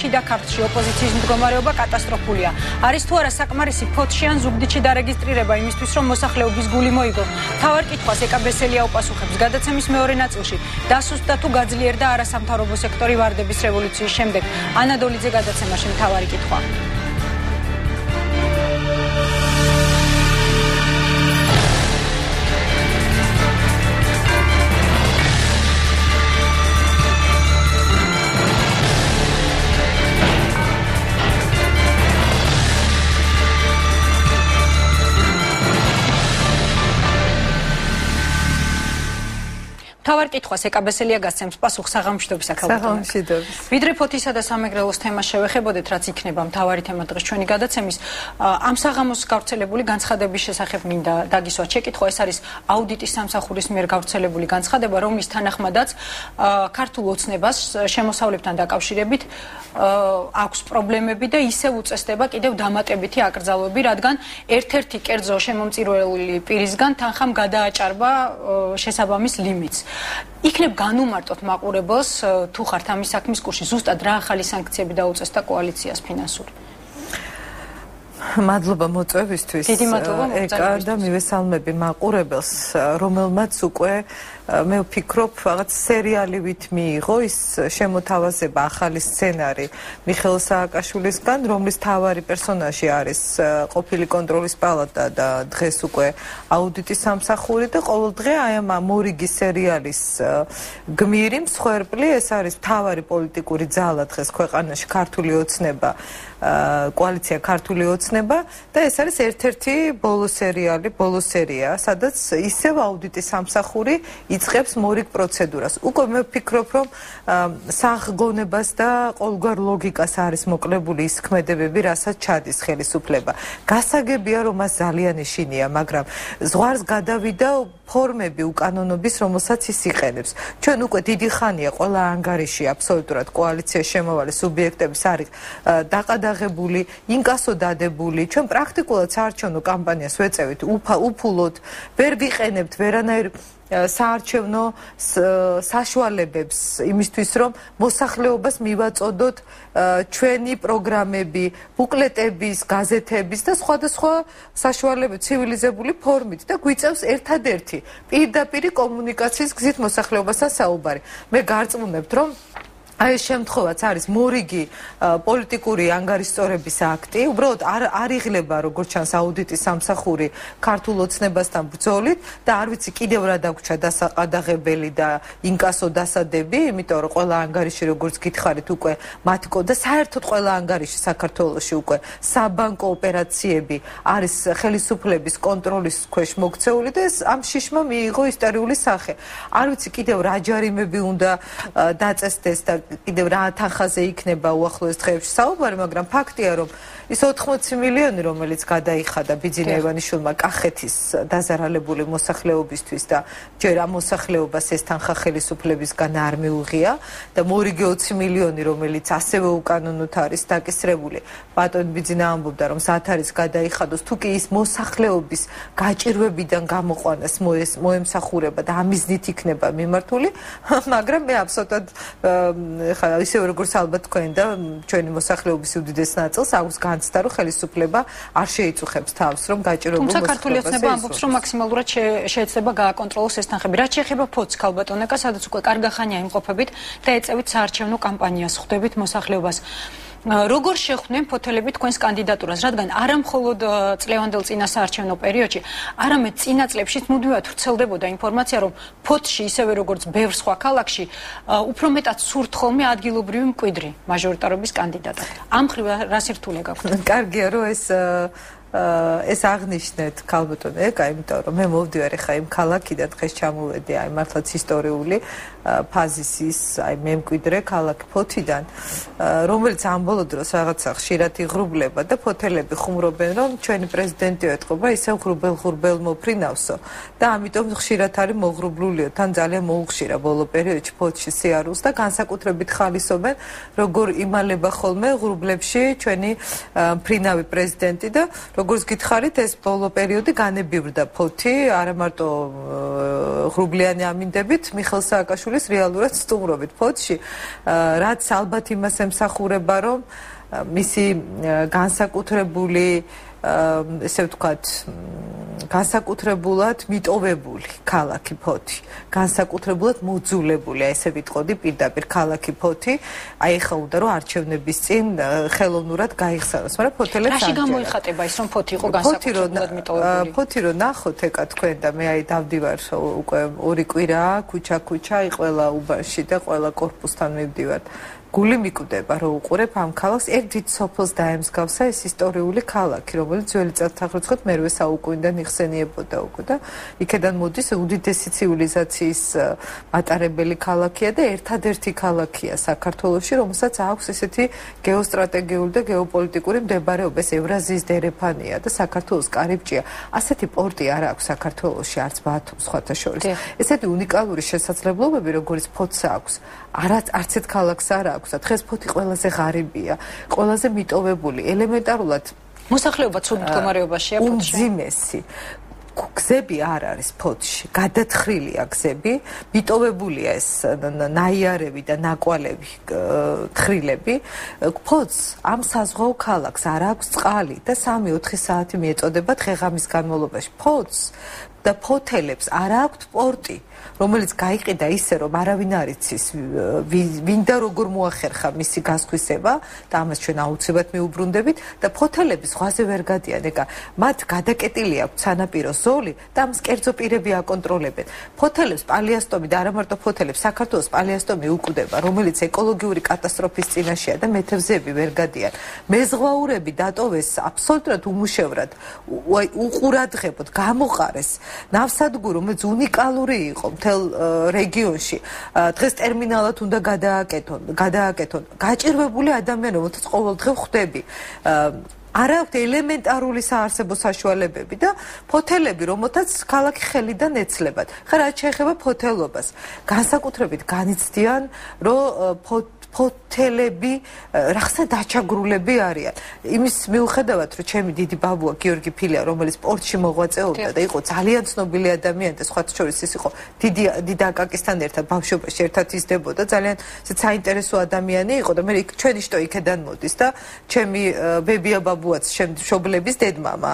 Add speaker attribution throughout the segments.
Speaker 1: შიდა ქართლში ოპოზიციის მდგომარეობა კატასტროფულია. არის თუ არა საკმარისი ფოთში ან ზუგდიდში დარეგისტრირება იმისთვის, რომ მოსახლეობის გული მოიგო. თავარ კითხვას ეკაბესელია უპასუხებს გადაცემის მეორე ნაწილში. დასუსტდა თუ გაძლიერდა არასამთავრობო სექტორი ვარდების რევოლუციის შემდეგ. ანადოლიძე გადაცემაში თავარი კითხვა. თავარ კითხვას ეკაბესელია გასცემს პასუხს საღამოშიდობის
Speaker 2: აკალბატონაკ. საღამოშიდობის.
Speaker 1: ვიდრე ფოთისა და სამეგრელოს თემას შევეხებოდეთ, რაც იქნება მთავარი თემა დღეს ჩვენი გადაცემის, ამ საღამოს გავრცელებული განცხადების შესახებ მინდა დაგისვა შეკითხვა. ეს არის აუდიტის სამსახურის მიერ გავრცელებული განცხადება, რომლის თანახმადაც ქართულ ოცნებას შემოსავლებთან დაკავშირებით აქვს პრობლემები და ისევ უწესდება კიდევ დამატებითი აკრძალვები, რადგან ერთ-ერთი კერძო შემომწირველი პირისგან თანხამ გადააჭარბა შესაბამის ლიმიტს. იქნებ განუმარტოთ მაყურებელს თუ ხართ ამის საქმის კურსში ზუსტად რა ახალი სანქციები დაუწეს და კოალიციას ფინანსური?
Speaker 2: მადლობა მოწვევისთვის ეკა და მივესალმები მაყურებელს რომელმაც უკვე მე ვფიქრობ, რაღაც სერიალიwith მიიღო ის შემოთავაზება ახალი სცენარი მიხეილ სააკაშვილისგან, რომლის თავარი პერსონაჟი არის ყოფილი კონტროლის პალატა და დღეს უკვე აუდიტის სამსახური და ყოველდღე აი ამ მორიგის სერიალის გმირი მსხვერპლი ეს არის თავარი პოლიტიკური ძალა დღეს ქვეყანაში ქართული ოცნება კოალიცია ქართული ოცნება და ეს არის ერთ-ერთი ბოლო სერიალი, ბოლო სერია, სადაც ისევ აუდიტის სამსახური იწყებს მორიგ პროცედურას. უკვე მე ვფიქრობ, რომ საღგონებას და ყოველგვარ ლოგიკას არის მოკლებული ის ქმედებები, რასაც ჩადის ხელისუფლება. გასაგებია, რომ მას ძალიან ეშინია, მაგრამ ზღვარს გადავიდა ფორმები უკანონობის, რომელსაც ის იყენებს. ჩვენ უკვე დიდი ხანია ყველა ანგარიში აბსოლუტურად კოალიციაში შემოვალი სუბიექტების არის დაყადაღებული, ინკასო დადებული. ჩვენ პრაქტიკულად საარჩევნო კამპანიას ვეწევით უფულოდ, ვერ ვიყენებთ ვერანაირ საარჩევნო საშუალებებს იმისთვის რომ მოსახლეობას მივაწოდოთ ჩვენი პროგრამები, ბუკლეტების, გაზეთების და სხვადასხვა საშუალებები ცივილიზებული ფორმით და გვიწევს ერთადერთი პირდაპირი კომუნიკაციის გზით მოსახლეობასთან საუბარი. მე გარწმუნებთ რომ აი ეს შემთხვევაც არის მორიგი პოლიტიკური ანგარიშწორების აქტი. უბრალოდ არ არ იღლება როგორც ჩანს აუდიტის სამსახური ქართულ ოცნებასთან ბრძოლით და არ ვიცი კიდევ რა დაგვრჩა დასაყადაღებელი და ინკასო დასადები, იმიტომ რომ ყველა ანგარიში როგორც გითხარით უკვე მათი და საერთოდ ყველა ანგარიში საქართველოში უკვე საბანკო ოპერაციები არის ხელისუფლების კონტროლის ქვეშ მოქცეული და ეს ამ შიშმა მიიღო ისტორიული სახე. არ ვიცი კიდევ რა ჯარიმები უნდა დაწესდეს და კიდევ რა თანხაზე იქნება უახლოეს დღეებში საუბარი, მაგრამ ფაქტია, რომ ის 80 მილიონი, რომელიც გადაიხადა ბიძინა ივანიშვილმა კახეთის დაზარალებული მოსახლეობისთვის და ჯერ ამ მოსახლეობას ეს თანხა ხელისუფლებისგან არ მიუღია და მორიგე 20 მილიონი, რომელიც ასევე უკანონოდ არის დაკისრებული, ბატონ ბიძინა ამბობდა, რომ საათარის გადაიხადოს, თუ კი ის მოსახლეობის გაჭირვებიდან გამოყვანას მოემსახურება და ამიზნით იქნება მიმართული, მაგრამ მე აბსოლუტურად ხა ისე როგორც ალბათ თქვენ და ჩვენი მოსახლეობის უდიდეს ნაწილს აქვს განცდა რომ ხელისუფლება არ შეიწუხებს თავს რომ გაჭირებულ
Speaker 1: მოსახლეობას თუმცა ქართული ოცნება ამბობს რომ მაქსიმალურად შეიძლება გააკონტროლოს ეს თანხები. რაც შეეხება ფოც ქალბატონეკა სადაც უკვე კარგახანია იმყოფებით და ეწევით საარჩევნო კამპანიას ხვდებით მოსახლეობას როგორ შეხვდნენ ფოთელები თქვენს კანდიდატურას, რადგან არა მხოლოდ წლევანდელ წინასაარჩევნო პერიოდში, არამედ წინა წლებშიც მუდმივად ვრცელდებოდა ინფორმაცია, რომ ფოთში ისევე როგორც ბევრ სხვა ქალაქში, უფრო მეტად სურთ ხოლმე ადგილობრივი მკვიდრი მაჟორიტარობის კანდიდატად. ამ ხრივ რა სირთულე გაქვთ?
Speaker 2: კარგია, რომ ეს ეს აღნიშნეთ ქალბატონო ეკა, იმიტომ რომ მე მოვდივარ ახლა იმ ქალაქიდან დღეს ჩამოვედი, აი მართლაც ისტორიული ფაზისის, აი მემკვიდრე ქალაქ ფოთიდან, რომელიც ამ ბოლო დროს რაღაცა ხშირად იღრუბლება და ფოთელები ხუმრობენ, რომ ჩვენი პრეზიდენტი ეთყობა ისე ღრუბელ-ღრუბელ მოფრინავსო. და ამიტომ ხშირად არის მოღრუბლულიო, თან ძალიან მოუხშირა ბოლო პერიოდში ფოთში სიარულს და განსაკუთრებით ხალისობენ, როგორ იმალება ხოლმე ღრუბლებში ჩვენი ფრინავი პრეზიდენტი და როგორც გითხარით, ეს ბოლო პერიოდი განებივრდა ფოთი, არა მარტო ღრუბლიანი ამინდებით, მიხელ სააკაშვილის რეალურად სტუმრობით ფოთში, რაც ალბათ იმას ემსახურება, რომ მისი განსაკუთრებული ესე ვთქვათ განსაკუთრებულად მიტოვებული ქალაქი ფოთი, განსაკუთრებულად მოძულებული, აი ესე ვიტყოდი პირდაპირ ქალაქი ფოთი, აი ხა უნდა რომ არჩევნების წინ ხელოვნურად გაიხსენოს, მაგრამ ფოთელებს
Speaker 1: რაში გამოიხატება ის რომ ფოთი იყო განსაკუთრებულად მიტოვებული?
Speaker 2: ფოთი რო ნახოთ ეკა თქვენ და მე აი დავდივარ უკვე ორი კვირაა, ქუჩა-ქუჩა, აი ყველა უბანში და ყველა კორპუსთან მივდივართ. გული მიკვდება რომ უყურებ ამ ქალაქს. ერთ დიდ სოფელს დაემსგავსა ეს ისტორიული ქალაქი რომელიც ძველი წელთაღრიცხოთ მერვე საუკუნიდან იხსენიებოდა უკვე და იქედან მოდის უდიდესი ცივილიზაციის მატარებელი ქალაქია და ერთადერთი ქალაქია საქართველოში რომელსაც აქვს ესეთი გეოსტრატეგიული და გეოპოლიტიკური მდებარეობა ეს ევრაზიის დერეფანია და საქართველოს კარიბჭეა. ასეთი პორტი არ აქვს საქართველოში არც ბათუმს სხვათა შორის. ესეთი უნიკალური შესაძლებლობები როგორც ფოთს აქვს არც არც ერთ ქალაქს არ აქვს და დღეს ფოთი ყველაზე ღარიბია, ყველაზე მიტოვებული, ელემენტარულად
Speaker 1: მოსახლეობა ცუდ მდგომარეობაშია
Speaker 2: ფოთში. უმძიმესი გზები არ არის ფოთში, გადათხრილია გზები, მიტოვებულია ეს ნაიარები და ნაკვალები თხრილები. ფოთს ამ საზღვაო ქალაქს არ აქვს წყალი და 3-4 საათი მიეწოდება დღეღამის განმავლობაში. ფოთს და ფოთელებს არ აქვს პორტი. რომელიც გაიყიდა ისე რომ არავინ არ იცის ვინ და როგორ მოახერხა მისი გასხვისება და ამას ჩვენ აუცილებლად მიუბრუნდებით და ფოთელები ზღვაზე ვერ გადიან. ეკა მათ გადაკეტილი აქვს სანაპირო ზოლი და ამ კერძო პირები აკონტროლებენ. ფოთელებს პალიასტომი და არა მარტო ფოთელებს საქართველოს პალიასტომი უკვდება რომელიც ეკოლოგიური კატასტროფის წინაშეა და მეთევზეები ვერ გადიან. მეზღვაურები დატოვეს აბსოლუტურად უმუშევრად უყურადღებოდ გამოყარეს ნავსადგური რომელიც უნიკალური იყო მთელ რეგიონში. დღეს ტერმინალად უნდა გადააკეთონ გადააკეთონ. გაჭირვებული ადამიანები თუნდაც ყოველდღე ხვდები. არ აქვს ელემენტარული საარსებო საშუალებები და ფოთელები რომელთაც ქალაქი ხელიდან ეცლებათ. ხა რა შეიძლება ფოთელობას. განსაკუთრებით განიცდიან რომ ფოთელები რაღაცა დაჩაგრულები არიან. იმის მიუხედავად, რომ ჩემი დიდი ბაბუა გიორგი ფილია, რომელიც სპორტში მოღვაწეობდა და იყო ძალიან ცნობილი ადამიანი და სხვა შორის ის იყო დიდი დიდი აკაკისთან ერთად ბავშვობაში ერთად იზრდებოდა, ძალიან საინტერესო ადამიანი იყო და მე ჩვენი შტო იქედან მოდის და ჩემი ბებია ბაბუაც შემშობლების დედმამა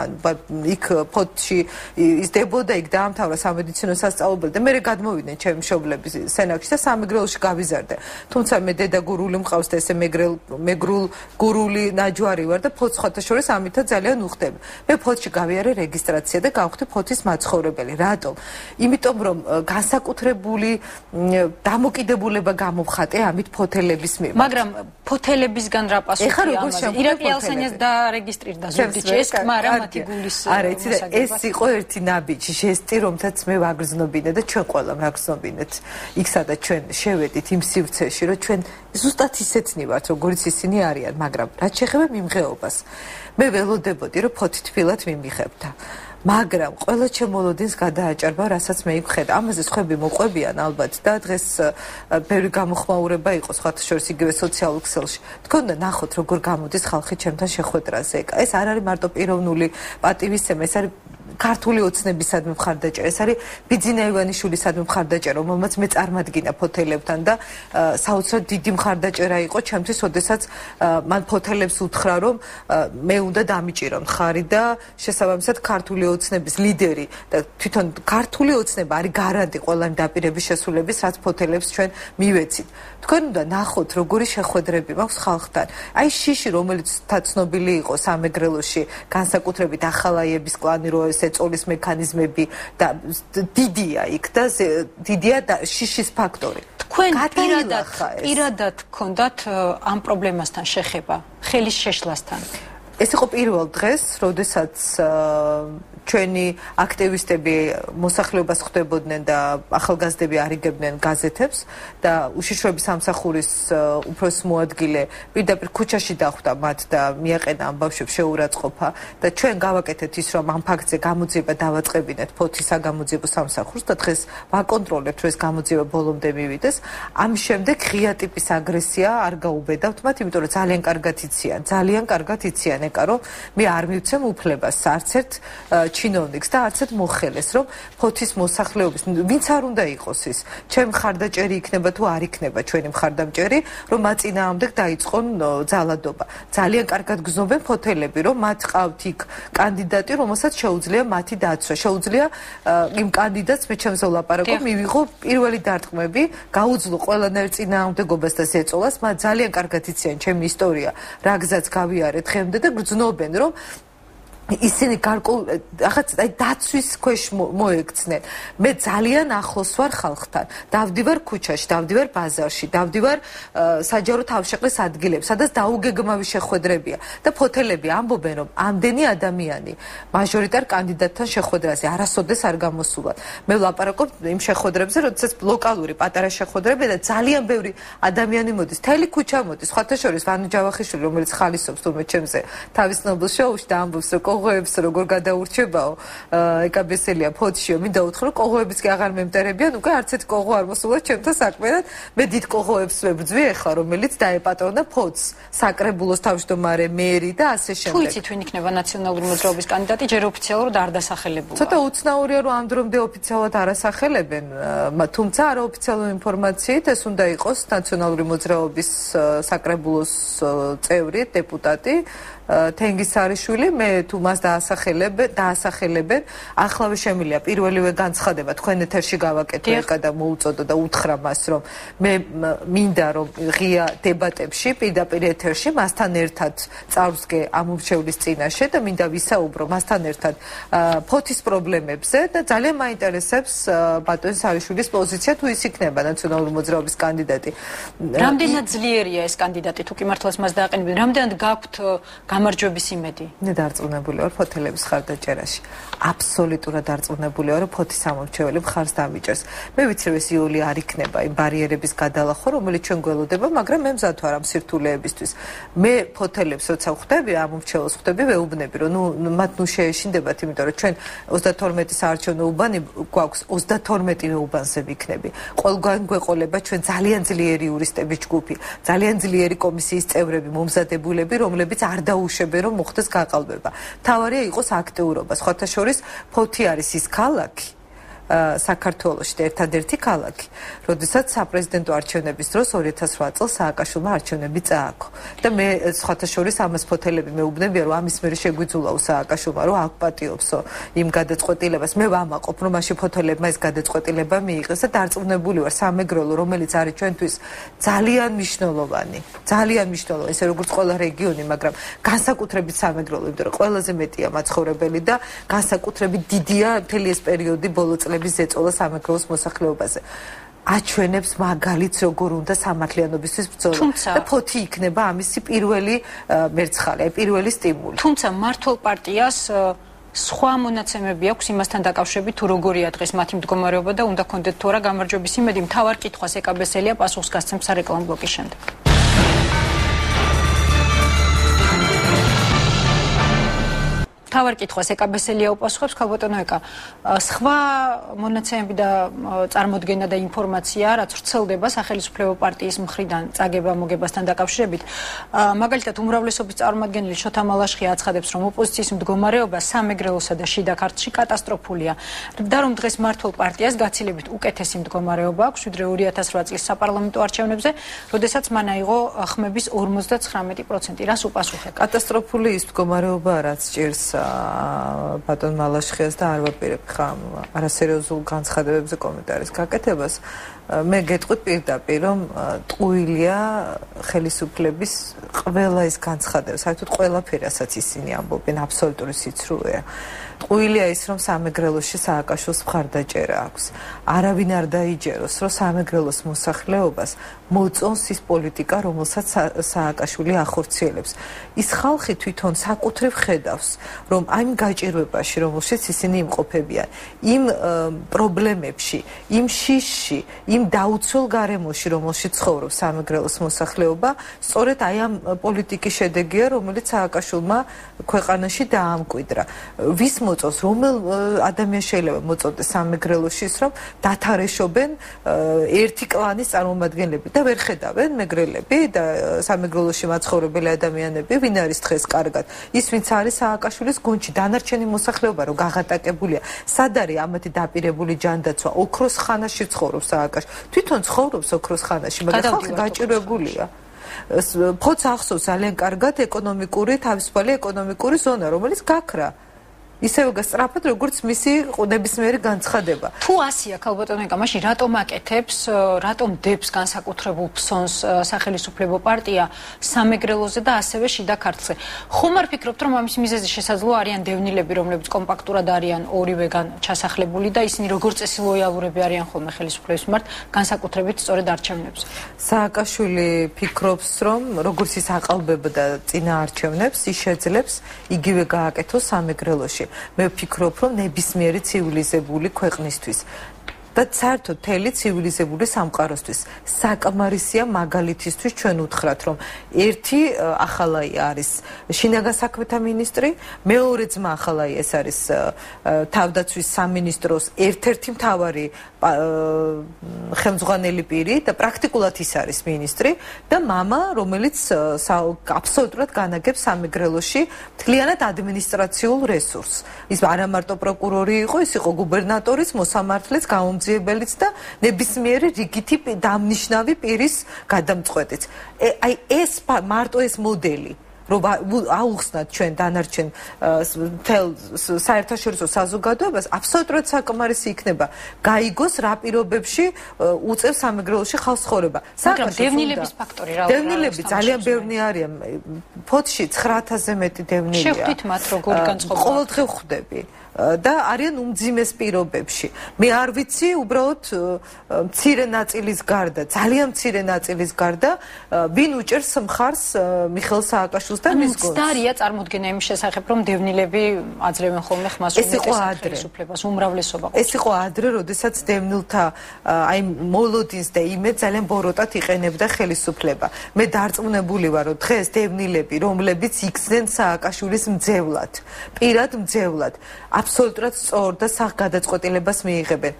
Speaker 2: იქ ფოთში იზრდებოდა, იქ დაამთავრა სამედიცინო სასწავლებელი და მე გადმოვიდნენ ჩემი მშობლების სენაკში და სამეგრელოში გავიზარდე. თუმცა მე დედა გურული მყავს და ესე მეგრელ მეგრულ გურული ნაჯვარი ვარ და ფოცხათა შორის ამითა ძალიან უხდები. მე ფოთში გავიარე რეგისტრაცია და გავხდი ფოთის მაცხოვრებელი. რატომ? იმიტომ რომ განსაკუთრებული დამოკიდებულება გამოვხატე ამით ფოთელების მიმართ.
Speaker 1: მაგრამ ფოთელებისგან რა პასუხია ამაზე? ირაკლი ალსენიას დაარეგისტრირდა ზუგდიდში ეს კმა რა მათი გულის
Speaker 2: არა იცი ეს იყო ერთი ნაბიჯი ჟესტი რომთაც მე ვაგრძნობინე და ჩვენ ყველა ვაგრძნობინეთ. იქ სადაც ჩვენ შევედით იმ სივრცეში რომ ჩვენ ზუსტად ისეთნი ვართ, როგორც ისინი არიან, მაგრამ რაც შეხება მიმღეობას, მე ველოდებოდი, რომ ფოთი თბილად მიმიღებდა. მაგრამ ყველა ჩემოლოდინს გადააჭარბა, რასაც მე ვხედა. ამაზე სხვები მოყვებიან ალბათ და დღეს ბევრი გამოხმაურება იყო სხვათა შორის იგივე სოციალურ ქსელში. თქვენ და ნახოთ როგორ გამოდის ხალხი ჩემთან შეხვედრაზე. ეს არ არის მარტო პიროვნული პატივისცემა, ეს არის ქართული ოცნებისადმი მხარდაჭერა. ეს არის ბიძინა ივანიშვილისადმი მხარდაჭერა, რომელმაც მე წარმადგინა ფოთელებთან და საოცრად დიდი მხარდაჭერა იყო ჩემთვის, ოდესაც მან ფოთელებს უთხრა, რომ მე უნდა დამიჭირო მხარი და შესაბამისად ქართული ოცნების ლიდერი და თვითონ ქართული ოცნება არის გარანტი ყველა დაპირების შესრულების, რაც ფოთელებს ჩვენ მივეცით. თქვენ უნდა ნახოთ, როგორი შეხვედრები მაქვს ხალხთან. აი შიში, რომელიც თაცნობილი იყო სამეგრელოში, განსაკუთრებით ახალაიების კლანი რო ეს ეწოლის მექანიზმები და დიდია იქ და დიდია და შიშის ფაქტორი.
Speaker 1: თქვენ პირადად პირადად გქონდათ ამ პრობლემასთან შეხება, ხელის შეშლასთან.
Speaker 2: ეს იყო პირველ დღეს, როდესაც ჩვენი აქტივისტები მოსახლეობას ხვდებოდნენ და ახალგაზრდები არიგებდნენ გაზეთებს და უშიშროების სამსახურის უფროს მოადგილე პირდაპირ ქუჩაში დახვდა მათ და მიაყენა ამ ბავშვებს შეურაცხყოფა და ჩვენ გავაკეთეთ ის რომ ამ ფაქტზე გამოძიება დავაწყებინეთ ფოთის საგამოძიებო სამსახურს და დღეს ვაკონტროლებთ რომ ეს გამოძიება ბოლომდე მივიდეს. ამ შემდეგ ღია ტიპის აგრესია არ გაუბედავთ მათ იმიტომ რომ ძალიან კარგად იციან ძალიან კარგად იციან პანიკა, რომ მე არ მივცემ უფლებას არც ერთ ჩინოვნიკს და არც ერთ მოხელეს, რომ ფოთის მოსახლეობის ვინც არ უნდა იყოს ის, ჩემ მხარდაჭერი იქნება თუ არ იქნება ჩვენი მხარდამჭერი, რომ მაწინაამდე დაიწყონ ძალადობა. ძალიან კარგად გზნობენ ფოთელები, რომ მათ ყავთ იქ კანდიდატი, რომელსაც შეუძლია მათი დაცვა. შეუძლია იმ კანდიდატს მე ჩემს ოლაპარაკო მივიღო პირველი დარტყმები, გაუძლო ყველანაირ წინააღმდეგობას და ზეწოლას, მათ ძალიან კარგად იციან ჩემი ისტორია, რა გზაც გავიარეთ ხემდე და გრძნობენ, რომ ისინი გარკვეულ ახაც აი დაცვის ქვეშ მოექცნენ. მე ძალიან ახლოს ვარ ხალხთან. დავდივარ ქუჩაში, დავდივარ ბაზარში, დავდივარ საჯარო თავშეყრის ადგილებს, სადაც დაუგეგმავი შეხვედრებია და ფოთელები ამბობენ, რომ ამდენი ადამიანი მაჟორიტარ კანდიდატთან შეხვედრაზე არასოდეს არ გამოსულა. მე ვლაპარაკობ იმ შეხვედრებზე, როდესაც ლოკალური პატარა შეხვედრებია და ძალიან ბევრი ადამიანი მოდის, თელი ქუჩა მოდის, სხვათა შორის ვანუ ჯავახიშვილი, რომელიც ხალისობს თუმე ჩემზე თავის ნობელ შოუში და ამბობს, რომ კოღოებს როგორ გადაურჩებაო? ეკაბესელია ფოთშიო მინდა უთხრა რომ კოღოებიც კი აღარ მემტერებიან? უკვე არც ერთ კოღო არ მოსულა ჩემთან საქმედან მე დიდ კოღოებს ვებძვი ახლა რომელიც დაეპატრონა ფოთს. საკრებულოს თავმჯდომარე მერი და ასე შემდეგ.
Speaker 1: თუ იცით ვინ იქნება ნაციონალური მოძრაობის კანდიდატი ჯერ ოფიციალურად არ დასახელებულა.
Speaker 2: ცოტა უცნაურია რომ ამ დრომდე ოფიციალურად არ ასახელებენ თუმცა არაოფიციალური ინფორმაციით ეს უნდა იყოს ნაციონალური მოძრაობის საკრებულოს წევრი დეპუტატი თენგისარიშვილი მე თუ მას დაასახელებენ დაასახელებენ ახლავე შემილია. პირველივე განცხადება თქვენ ეთერში გავაკეთე ეკა და მოუწოდო და უთხრა მას რომ მე მინდა რომ ღია დებატებში პირდაპირ ეთერში მასთან ერთად წარვსგე ამ ურჩევლის წინაშე და მინდა ვისაუბრო მასთან ერთად ფოთის პრობლემებზე და ძალიან მაინტერესებს ბატონ სარიშვილის პოზიცია თუ ის იქნება ნაციონალური მოძრაობის კანდიდატი.
Speaker 1: რამდენად ძლიერია ეს კანდიდატი? თუ კი მართლაც მას დააყენებენ. რამდენად გაქვთ გამარჯვების იმედი?
Speaker 2: მე დარწმუნებული ვარ ფოთელების ხარდაჭერაში. აბსოლუტურად დარწმუნებული ვარ, რომ ფოთის ამორჩეველი მხარს დამიჭერს. მე ვიცი, რომ ეს იოლი არ იქნება იმ ბარიერების გადალახვა, რომელიც ჩვენ გველოდება, მაგრამ მე მზად ვარ ამ სირთულეებისთვის. მე ფოთელებს როცა ხვდები, ამორჩეველს ხვდები, ვეუბნები, რომ ნუ მათ ნუ შეეშინდებათ, იმიტომ რომ ჩვენ 32-ის საარჩევნო უბანი გვაქვს 32-ე უბანზე ვიქნები. ყველგან გვეყოლება ჩვენ ძალიან ძლიერი იურისტების ჯგუფი, ძალიან ძლიერი კომისიის წევრები, მომზადებულები, რომლებიც არ და დაუშვებენ რომ მოხდეს გაყალბება. თავარია იყოს აქტიურობა. სხვათა შორის ფოთი არის ის ქალაქი, საქართველოსში და ერთადერთი ქალაქი, როდესაც საპრეზიდენტო არჩევნების დროს 2008 წელს სააკაშვილმა არჩევნები წააგო. და მე სხვათა შორის ამას ფოთელები მეუბნებია, რომ ამის მერე შეგვიძულაო სააკაშვილმა, რომ აკპატიობსო იმ გადაწყვეტილებას. მე ვამაყობ, რომ მაშინ ფოთელებმა ეს გადაწყვეტილება მიიღეს და დარწმუნებული ვარ, სამეგრელო, რომელიც არის ჩვენთვის ძალიან მნიშვნელოვანი, ძალიან მნიშვნელოვანი, ესე როგორც ყველა რეგიონი, მაგრამ განსაკუთრებით სამეგრელო, იმიტომ რომ ყველაზე მეტია მაცხოვრებელი და განსაკუთრებით დიდია მთელი ეს პერიოდი ბოლო წლებში ხელების ზეწოლა სამეგრელოს მოსახლეობაზე. აჩვენებს მაგალითს როგორ უნდა სამართლიანობისთვის ბრძოლა და ფოთი იქნება ამისი პირველი მერცხალი, პირველი სტიმული.
Speaker 1: თუმცა მართლ პარტიას სხვა მონაცემები აქვს იმასთან დაკავშირებით თუ როგორია დღეს მათი მდგომარეობა და უნდა კონდეთ თუ არა გამარჯვების იმედი მთავარ კითხვას ეკაბესელია პასუხს გასცემს სარეკლამო ბლოკის შემდეგ. თავარ კითხვას ეკაბესელია უპასუხებს ქალბატონო ეკა სხვა მონაცემები და წარმოდგენა და ინფორმაცია რაც ვრცელდება სახელმწიფო პარტიის მხრიდან წაგება მოგებასთან დაკავშირებით მაგალითად უმრავლესობის წარმომადგენელი შოთა მალაშხი აცხადებს რომ ოპოზიციის მდგომარეობა სამეგრელოსა და შიდა ქართლში კატასტროფულია. და რომ დღეს მართლ პარტიას გაცილებით უკეთესი მდგომარეობა აქვს ვიდრე 2008 წლის საპარლამენტო არჩევნებზე როდესაც მან აიღო ხმების 59% რას უპასუხებ
Speaker 2: კატასტროფული ის მდგომარეობა რაც ჭირს ბატონ მალაშხიას და არ ვაპირებ ხამ არასერიოზულ განცხადებებზე კომენტარის გაკეთებას. მე გეტყვით პირდაპირ რომ ტყუილია ხელისუფლების ყველა ის განცხადება საერთოდ ყველაფერასაც ისინი ამბობენ აბსოლუტური სიცრუეა ტყუილია ის რომ სამეგრელოში სააკაშოს მხარდაჭერა აქვს. არავინ არ დაიჯეროს რომ სამეგრელოს მოსახლეობას მოწონს ის პოლიტიკა რომელსაც სააკაშვილი ახორციელებს. ის ხალხი თვითონ საკუთრებ ხედავს რომ აი გაჭირვებაში რომელშიც ისინი იმყოფებიან იმ პრობლემებში იმ შიშში იმ დაუცველ გარემოში რომელშიც ცხოვრობს სამეგრელოს მოსახლეობა სწორედ აი ამ პოლიტიკის შედეგია რომელიც სააკაშვილმა ქვეყანაში დაამკვიდრა. ვის მოწონს რომელ ადამიანს შეიძლება მოწონდეს სამეგრელოში ის რომ დათარეშობენ ერთი კლანის წარმომადგენლები და ვერ ხედავენ მეგრელები და სამეგრელოში მაცხოვრებელი ადამიანები ვინ არის დღეს კარგად? ის ვინც არის სააკაშვილის გუნჩი დანარჩენი მოსახლეობა რომ გაღატაკებულია. სად არის ამათი დაპირებული ჯანდაცვა? ოქროს ხანაში ცხოვრობს სააკაშ თვითონ ცხოვრობს ოქროს ხანაში მაგრამ ხალხი გაჭირებულია. ფოც ახსოვს ძალიან კარგად ეკონომიკური თავისუფალი ეკონომიკური ზონა რომელიც გაქრა ისევე გასწრაფად როგორც მისი ნებისმიერი განცხადება.
Speaker 1: თუ ასია ქალბატონიკა, მაშინ რატომ აკეთებს, რატომ დებს განსაკუთრებულ ფსონს სახელმწიფო პარტია სამეგრელოზე და ასევე შიდა ქართლზე? ხომ არ ფიქრობთ, რომ ამის მიზეზი შესაძლოა არიან დევნილები, რომლებიც კომპაქტურად არიან ორივეგან ჩასახლებული და ისინი როგორც წესი ლოიალურები არიან ხოლმე ხელისუფლების მიმართ, განსაკუთრებით სწორედ არჩევნებზე?
Speaker 2: სააკაშვილი ფიქრობს, რომ როგორც ის აყალბებდა წინა არჩევნებს, ის შეძლებს იგივე გააკეთოს სამეგრელოში. მე ვფიქრობ, რომ ნებისმიერი ცივილიზებული ქვეყნისთვის და საერთოდ თელი ცივილიზებული სამყაროსთვის საკმარისია მაგალითისთვის ჩვენ უთხრათ რომ ერთი ახალაი არის შინაგან საქმეთა მინისტრი მეორე ძმა ახალაი ეს არის თავდაცვის სამინისტროს ერთ-ერთი მთავარი ხელმძღვანელი პირი და პრაქტიკულად ის არის მინისტრი და мама რომელიც აბსოლუტურად განაგებს სამეგრელოში მთლიანად ადმინისტრაციულ რესურსს ის არა მარტო პროკურორი იყო ის იყო გუბერნატორის მოსამართლეც გაუმ გამოძიებელიც და ნებისმიერი რიგითი დამნიშნავი პირის გადამწყვეტიც. აი ეს მარტო ეს მოდელი რომ აუხსნათ ჩვენ დანარჩენ თელ საერთაშორისო საზოგადოებას აბსოლუტურად საკმარისი იქნება. გაიგოს რა პირობებში უწევს სამეგრელოში ხალხს ხორება
Speaker 1: მაგრამ დევნილების ფაქტორი რა
Speaker 2: დევნილები ძალიან ბევრი არიან. ფოთში 9000-ზე მეტი დევნილია.
Speaker 1: შევხვდით მათ როგორ განწყობა?
Speaker 2: ყოველდღე ხვდები და არიან უმძიმეს პირობებში. მე არ ვიცი, უბრალოდ მცირე ნაწილის გარდა, ძალიან მცირე ნაწილის გარდა, ვინ უჭერს მხარს მიხელ სააკაშვილს და მის გონს.
Speaker 1: მცდარია წარმოქმნა იმის შესახებ, რომ დევნილები აძლევენ ხოლმე ხმას უმეტესობას, უმრავლესობა.
Speaker 2: ეს იყო ადრე, როდესაც დევნილთა აი მოლოდინს და იმე ძალიან ბოროტად იყენებდა ხელისუფლება. მე დარწმუნებული ვარ, რომ დღეს დევნილები, რომლებიც იქცნენ სააკაშვილის მძევლად, პირად მძევლად, აბსოლუტურად სწორ და სახგადაწყვეტილებას მიიღებენ.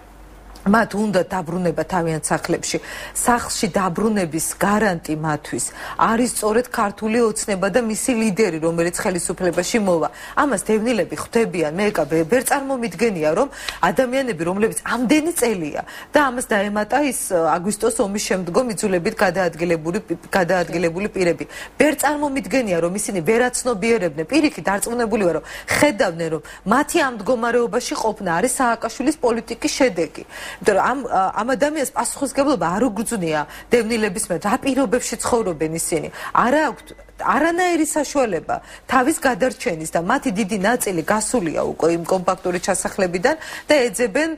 Speaker 2: მათ უნდა დაბრუნება თავიანთ სახლებში. სახლში დაბრუნების გარანტი მათთვის არის სწორედ ქართული ოცნება და მისი ლიდერი, რომელიც ხელისუფლებაში მოვა. ამას დევნილები ხვდებიან, მე ეკა ვერ წარმომიდგენია, რომ ადამიანები, რომლებიც ამდენი წელია და ამას დაემატა ის აგვისტოს ომის შემდგომ იძულებით გადაადგილებული გადაადგილებული პირები. ვერ წარმომიდგენია, რომ ისინი ვერაცნობიერებდნენ. პირიქით დარწმუნებული ვარ, რომ ხედავდნენ, რომ მათი ამ მდგომარეობაში ყოფნა არის სააკაშვილის პოლიტიკის შედეგი. იმიტომ რომ ამ ამ ადამიანს პასუხისგებლობა არ უგრძნია დევნილების მე რა პირობებში ცხოვრობენ ისინი? არა აქვთ არანაირი საშუალება. თავის გადარჩენის და მათი დიდი ნაწილი გასულია უკვე იმ კომპაქტური ჩასახლებიდან და ეძებენ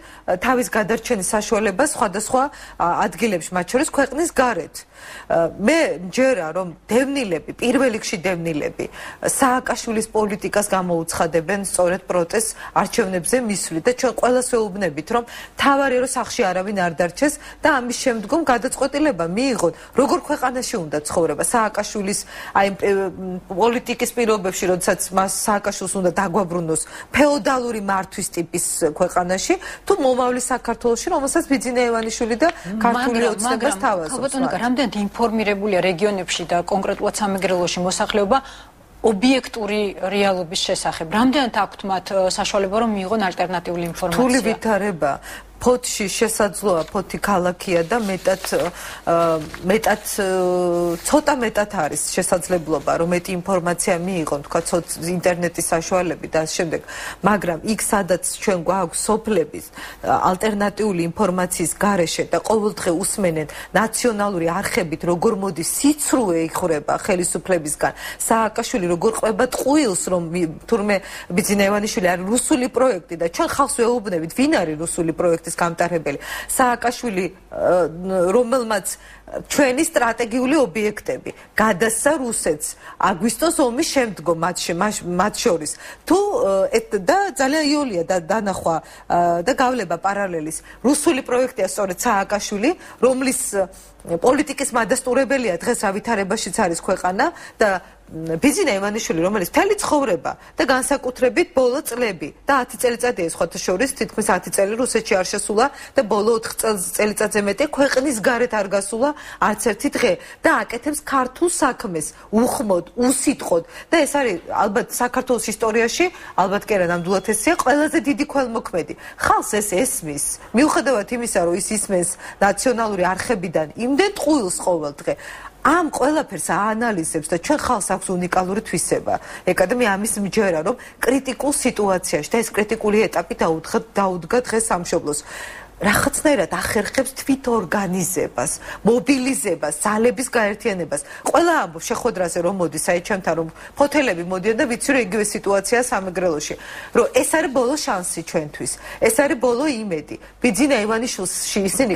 Speaker 2: თავის გადარჩენის საშუალებას სხვადასხვა ადგილებში მათ შორის ქვეყნის გარეთ მე მჯერა რომ დევნილები პირველ რიგში დევნილები სააკაშვილის პოლიტიკას გამოუცხადებენ სწორედ პროტესტ არჩევნებზე მისვლით და ჩვენ ყველას ვეუბნებით რომ თავარი რომ სახში არავინ არ დარჩეს და ამის შემდგომ გადაწყვეტილება მიიღოთ როგორ ქვეყანაში უნდა ცხოვრება სააკაშვილის აი პოლიტიკის პირობებში როდესაც მას სააკაშვილს უნდა დაგვაბრუნოს ფეოდალური მართვის ტიპის ქვეყანაში თუ მომავლის საქართველოში რომელსაც ბიძინა ევანიშვილი და ქართული ოცნებას თავაზობს. ხა
Speaker 1: ბატონო, რამდენად რამდენი ინფორმირებულია რეგიონებში და კონკრეტულად სამეგრელოში მოსახლეობა ობიექტური რეალობის შესახებ. რამდენად აქვთ მათ საშუალება რომ მიიღონ ალტერნატიული ინფორმაცია?
Speaker 2: თული ვითარება ფოთში შესაძლოა ფოთი ქალაქია და მეტად მეტად ცოტა მეტად არის შესაძლებლობა რომ მეტი ინფორმაცია მიიღონ თქვა ინტერნეტის საშუალებით და შემდეგ. მაგრამ იქ სადაც ჩვენ გვაქვს სოფლების ალტერნატიული ინფორმაციის გარეშე და ყოველდღე usmenen ნაციონალური არხებით როგორ მოდის სიცრუე იხურება ხელისუფლებისგან სააკაშვილი როგორ ყვება ტყუილს რომ თურმე ბიძინევანიშვილი არის რუსული პროექტი და ჩვენ ხალხს ვეუბნებით ვინ არის რუსული პროექტი პროექტის გამტარებელი. სააკაშვილი რომელმაც ჩვენი სტრატეგიული ობიექტები გადასცა რუსეთს აგვისტოს ომის შემდგომ მათ მათ შორის. თუ და ძალიან იოლია და დანახვა და გავლება პარალელის რუსული პროექტია სწორედ სააკაშვილი რომლის პოლიტიკის მადასტურებელია დღეს ავითარებაშიც არის ქვეყანა და ბიზინა ივანიშვილი, რომელიც მთელი ცხოვრება და განსაკუთრებით ბოლო წლები და 10 წელიწადია სხვათა შორის, თითქმის 10 წელი რუსეთში არ შესულა და ბოლო 4 წელიწადზე მეტი ქვეყნის გარეთ არ გასულა არც ერთი დღე და აკეთებს ქართულ საქმეს, უხმოდ, უსიტყვოდ და ეს არის ალბათ საქართველოს ისტორიაში, ალბათ კი არა ნამდვილად ესეა, ყველაზე დიდი ქველმოქმედი. ხალხს ეს ესმის, მიუხედავად იმისა, რომ ის ისმენს ნაციონალური არხებიდან იმდენ ტყუილს ყოველ დღე. ამ ყველაფერს აანალიზებს და ჩვენ ხალხს აქვს უნიკალური თვისება. ეკადე მე ამის მჯერა, რომ კრიტიკულ სიტუაციაში და ეს კრიტიკული ეტაპი დაუდგა დაუდგა დღეს სამშობლოს. რაღაცნაირად ახერხებს თვითორგანიზებას, მობილიზებას, ძალების გაერთიანებას. ყველა ამბობს შეხვედრაზე რომ მოდი საერთოდ რომ ფოთელები მოდიან და ვიცი რომ იგივე სიტუაცია სამეგრელოში. რომ ეს არის ბოლო შანსი ჩვენთვის. ეს არის ბოლო იმედი. ბიძინა ივანიშვილში ისინი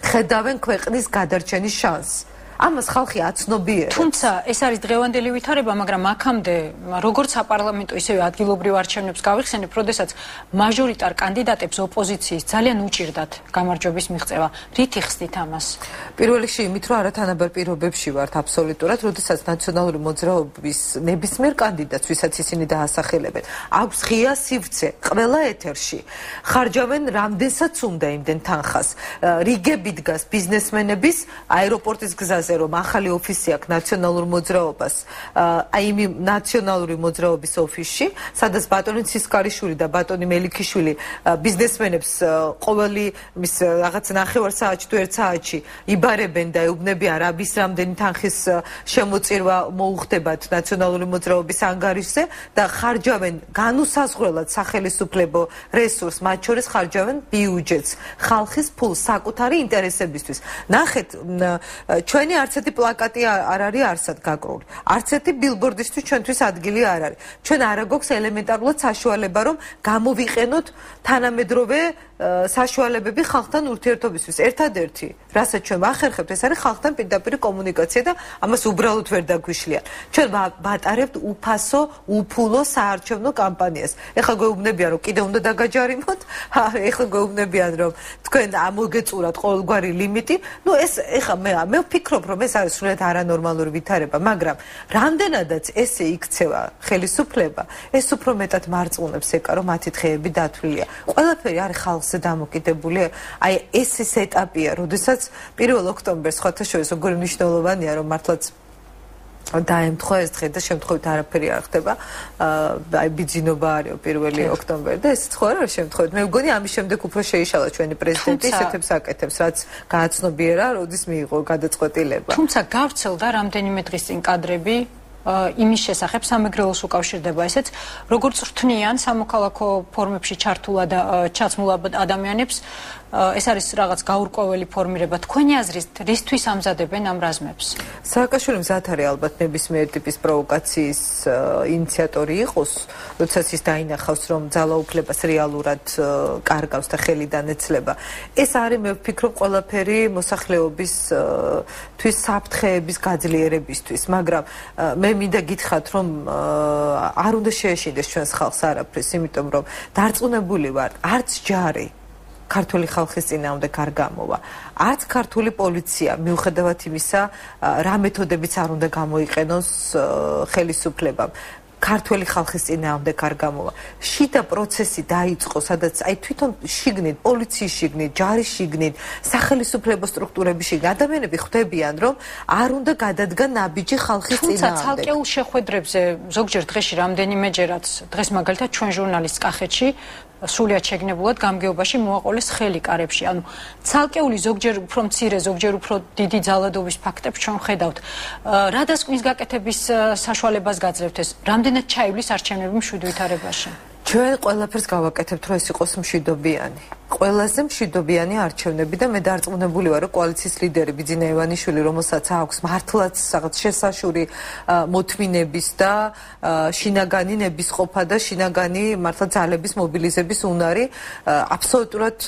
Speaker 2: ხედავენ ქვეყნის გადარჩენის შანსს. ამას ხალხი აცნობიერებს.
Speaker 1: თუმცა ეს არის დღევანდელი ვითარება, მაგრამ აქამდე როგორც საპარლამენტო ისევე ადგილობრივ არჩევნებს გავიხსენებ, როდესაც მაჟორიტარ კანდიდატებს ოპოზიციის ძალიან უჭირდათ გამარჯვების მიღწევა. რითი ხსნით ამას?
Speaker 2: პირველ რიგში იმით, რომ არათანაბარ პირობებში ვართ აბსოლუტურად, როდესაც ნაციონალური მოძრაობის ნებისმიერ კანდიდატს, ვისაც ისინი დაასახელებენ, აქვს ღია სივრცე ყველა ეთერში. ხარჯავენ რამდენსაც უნდა იმდენ თანხას. რიგები დგას ბიზნესმენების აეროპორტის გზაზე ასე რომ ახალი ოფისი აქვს ნაციონალურ მოძრაობას აი იმ ნაციონალური მოძრაობის ოფისში სადაც ბატონი ცისკარიშვილი და ბატონი მელიქიშვილი ბიზნესმენებს ყოველი მის რაღაც ნახევარ საათში თუ ერთ საათში იბარებენ და ეუბნებიან რა ვის რამდენი თანხის შემოწირვა მოუხდებათ ნაციონალური მოძრაობის ანგარიშზე და ხარჯავენ განუსაზღვრელად სახელმწიფო რესურს მათ შორის ხარჯავენ ბიუჯეტს ხალხის ფულს საკუთარი ინტერესებისთვის. ნახეთ ჩვენი არც ერთი პლაკატი არ არის არსად გაკრული. არც ერთი ბილბორდისთვის ჩვენთვის ადგილი არ არის. ჩვენ არა გვაქვს ელემენტარულად საშუალება რომ გამოვიყენოთ თანამედროვე საშუალებები ხალხთან ურთიერთობისთვის. ერთადერთი, რასაც ჩვენ ვახერხებთ, ეს არის ხალხთან პირდაპირ კომუნიკაცია და ამას უბრალოდ ვერ დაგვიშლიან. ჩვენ ვატარებთ უფასო, უფულო საარჩევნო კამპანიას. ეხლა გვეუბნებიან, რომ კიდე უნდა დაგაჯარიმოთ. ეხლა გვეუბნებიან, რომ თქვენ ამოგეწურათ ყოველგვარი ლიმიტი. ნუ ეს ეხლა მე მე ვფიქრობ, რომ ეს არის სულად არანორმალური ვითარება, მაგრამ რამდენადაც ესე იქცევა ხელისუფლება, ეს უფრო მეტად მარწმუნებს ეკა, რომ მათი დღეები დათვლილია. ყველაფერი არის ხალხს ასე დამოკიდებული. აი ეს ის ეტაპია, როდესაც 1 ოქტომბერს ხოთა შორის როგორი მნიშვნელოვანია, რომ მართლაც დაემთხვა ეს დღე და შემთხვევით არაფერი არ ხდება. აი ბიძინობა არის 1 ოქტომბერი და ეს ხო არა შემთხვევით. მე მგონი ამის შემდეგ უფრო შეიშალა ჩვენი პრეზიდენტი ისეთებს აკეთებს, რაც გააცნობიერა, როდის მიიღო გადაწყვეტილება.
Speaker 1: თუმცა გავრცელდა რამდენიმე დღის წინ კადრები იმის შესახებ სამეგრელოს უკავშირდება ესეც როგორც რთნიან სამოქალაქო ფორმებში ჩართულა და ჩაცმულა ადამიანებს ეს არის რაღაც გაურკვეველი ფორმირება. თქვენი აზრით რისთვის ამზადებენ ამ რაზმებს.
Speaker 2: სააკაშვილი მზად არის ალბათ ნებისმიერ ტიპის პროვოკაციის ინიციატორი იყოს როდესაც ის დაინახავს რომ ძალაუფლებას რეალურად კარგავს და ხელიდან ეცლება ეს არის მე ვფიქრობ ყველაფერი მოსახლეობის თვის საფრთხეების გაძლიერებისთვის. მაგრამ მე მინდა გითხრათ რომ არ უნდა შეეშინდეს ჩვენს ხალხს არაფრის იმიტომ რომ დარწმუნებული ვარ არც ჯარი ქართული ხალხის წინააღმდეგ არ გამოვა. არც ქართული პოლიცია, მიუხედავად იმისა, რა მეთოდებიც არ უნდა გამოიყენოს ხელისუფლებამ. ქართული ხალხის წინააღმდეგ არ გამოვა. შიდა პროცესი დაიწყო, სადაც აი თვითონ შიგნით, პოლიციის შიგნით, ჯარის შიგნით, სახელმწიფო სტრუქტურების შიგნით ადამიანები ხვდებიან, რომ არ უნდა გადადგან ნაბიჯი ხალხის წინააღმდეგ. თუმცა
Speaker 1: ცალკეულ შეხვედრებზე ზოგჯერ დღეში რამდენიმეჯერაც დღეს მაგალითად ჩვენ ჟურნალისტ კახეთში სულიად შეგნებულად გამგეობაში მოაყოლეს ხელი კარებში. ანუ ცალკეული ზოგჯერ უფრო მცირე, ზოგჯერ უფრო დიდი ძალადობის ფაქტებს ჩვენ ხედავთ. რა დასკვნის გაკეთების საშუალებას გაძლევთ ეს? რამდენად ჩაივლის არჩევნები მშვიდ ვითარებაში?
Speaker 2: ჩვენ ყველაფერს გავაკეთებთ, რომ ეს იყოს მშვიდობიანი. ყველაზე მშვიდობიანი არჩევნები და მე დარწმუნებული ვარ, რომ კოალიციის ლიდერი ბიძინა ივანიშვილი, რომელსაც აქვს მართლაც რაღაც შესაშური მოთმინების და შინაგანი ნებისყოფა და შინაგანი მართლა ძალების მობილიზების უნარი, აბსოლუტურად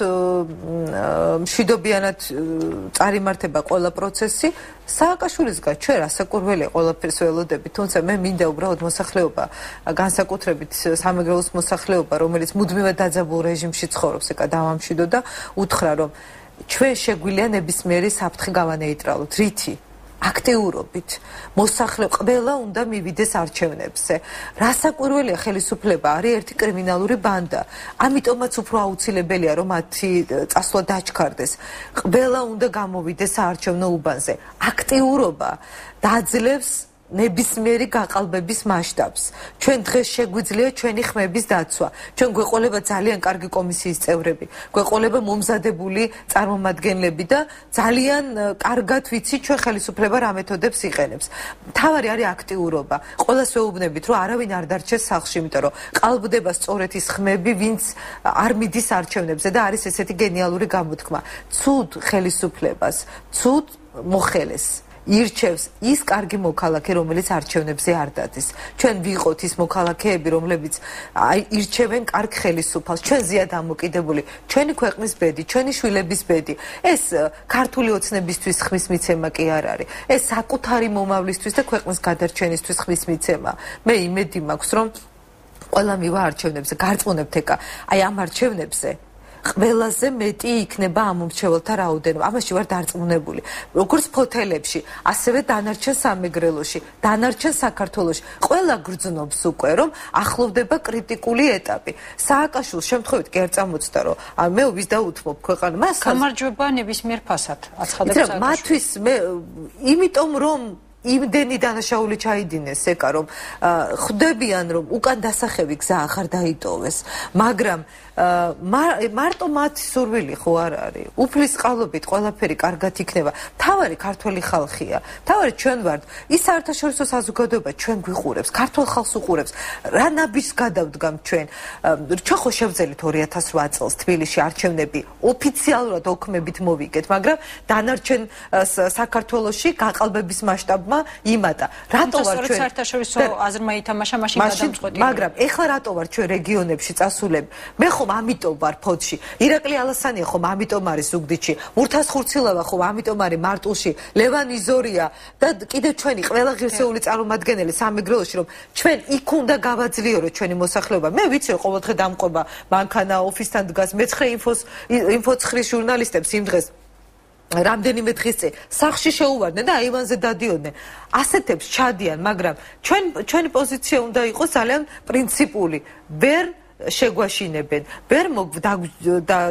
Speaker 2: მშვიდობიანად წარიმართება ყველა პროცესი. სააკაშვილისგან ჩვენ რასაკურველი ყველაფერს ველოდები, თუმცა მე მინდა უბრალოდ მოსახლეობა, განსაკუთრებით სამეგრელოს მოსახლეობა, რომელიც მუდმივად დაძაბულ რეჟიმში ცხოვრობს, ეკა დავა გამამშვიდო და უთხრა რომ ჩვენ შეგვიძლია ნებისმიერი საფრთხე გავანეიტრალოთ რითი აქტიურობით მოსახლე ყველა უნდა მივიდეს არჩევნებზე. რასაკვირველია ხელისუფლება არის ერთი კრიმინალური ბანდა. ამიტომაც უფრო აუცილებელია რომ მათი წასვლა დაჩქარდეს. ყველა უნდა გამოვიდეს საარჩევნო უბანზე. აქტიურობა დაძლევს ნებისმიერი გაყალბების მასშტაბს. ჩვენ დღეს შეგვიძლია ჩვენი ხმების დაცვა. ჩვენ გვეყოლება ძალიან კარგი კომისიის წევრები, გვეყოლება მომზადებული წარმომადგენლები და ძალიან კარგად ვიცი ჩვენ ხელისუფლება რა მეთოდებს იყენებს. თავარი არის აქტიურობა. ყოველას ვეუბნებით, რომ არავინ არ დარჩეს სახლში, იმიტომ რომ ყალბდება სწორედ ის ხმები, ვინც არ მიდის არჩევნებზე და არის ესეთი გენიალური გამოთქმა. ცუდ ხელისუფლებას, ცუდ მოხელეს. ირჩევს ის კარგი მოქალაქე, რომელიც არჩევნებზე არ დადის. ჩვენ ვიყოთ ის მოქალაქეები, რომლებიც აი ირჩევენ კარგ ხელისუფალს. ჩვენ ზია დამოკიდებული, ჩვენი ქვეყნის ბედი, ჩვენი შვილების ბედი. ეს ქართული ოცნებისთვის ხმის მიცემა კი არ არის. ეს საკუთარი მომავლისთვის და ქვეყნის გადარჩენისთვის ხმის მიცემა. მე იმედი მაქვს, რომ ყველა მივა არჩევნებზე, გარწმუნებთ ეკა, აი ამ არჩევნებზე ყველაზე მეტი იქნება ამ მომრჩეველთა რაოდენობა. ამაში ვარ დარწმუნებული. როგორც ფოთელებში, ასევე დანარჩენ სამეგრელოში, დანარჩენ საქართველოში. ყველა გრძნობს უკვე, რომ ახლოვდება კრიტიკული ეტაპი. სააკაშვილს შემთხვევით კი არ წამოწდა, რომ მე ვის დაუთმობ ქვეყანა მას.
Speaker 1: გამარჯვება ნებისმიერ ფასად. აცხადებს სააკაშვილი.
Speaker 2: მათთვის მე იმიტომ რომ იმდენი დანაშაული ჩაიდინეს ეკა რომ ხვდებიან რომ უკან დასახევი გზა ახარ დაიტოვეს მაგრამ მარტო მათი სურვილი ხო არ არის. უფლის ყალობით ყველაფერი კარგად იქნება. თავარი ქართველი ხალხია. თავარი ჩვენ ვართ. ის საერთაშორისო საზოგადოება ჩვენ გვიყურებს ქართულ ხალხს უყურებს. რა ნაბის გადავდგამ ჩვენ? ჩვენ ხო შევძელით 2008 წელს თბილისში არჩევნები? ოფიციალურად ოქმებით მოვიგეთ მაგრამ დანარჩენ საქართველოსში გაყალბების მასშტაბმა იმატა.
Speaker 1: რატო ვარ ჩვენ? საერთაშორისო აზრმა ითამაშა მაშინ გადამწყვეტი
Speaker 2: მაგრამ ეხლა რატო ვარ ჩვენ რეგიონებში? წასულები მე ხომ ამიტომ ვარ ფოთში. ირაკლი ალასანია ხომ ამიტომ არის ზუგდიდში. მურთას ხურცილავა ხომ ამიტომ არის მარტულში. ლევან იზორია და კიდე ჩვენი ყველა ღირსეული წარმომადგენელი სამეგრელოში რომ ჩვენ იქ უნდა გავაძლიერო ჩვენი მოსახლეობა. მე ვიცი რომ ყოველდღე დამყვება მანქანა ოფისთან დგას მეცხრე ინფოს ინფოცხრის ჟურნალისტებს იმ დღეს რამდენიმე დღის წინ სახში შეუვარდნენ და აივანზე დადიოდნენ. ასეთებს ჩადიან, მაგრამ ჩვენ ჩვენი პოზიცია უნდა იყოს ძალიან პრინციპული. ვერ შეგვაშინებენ. ვერ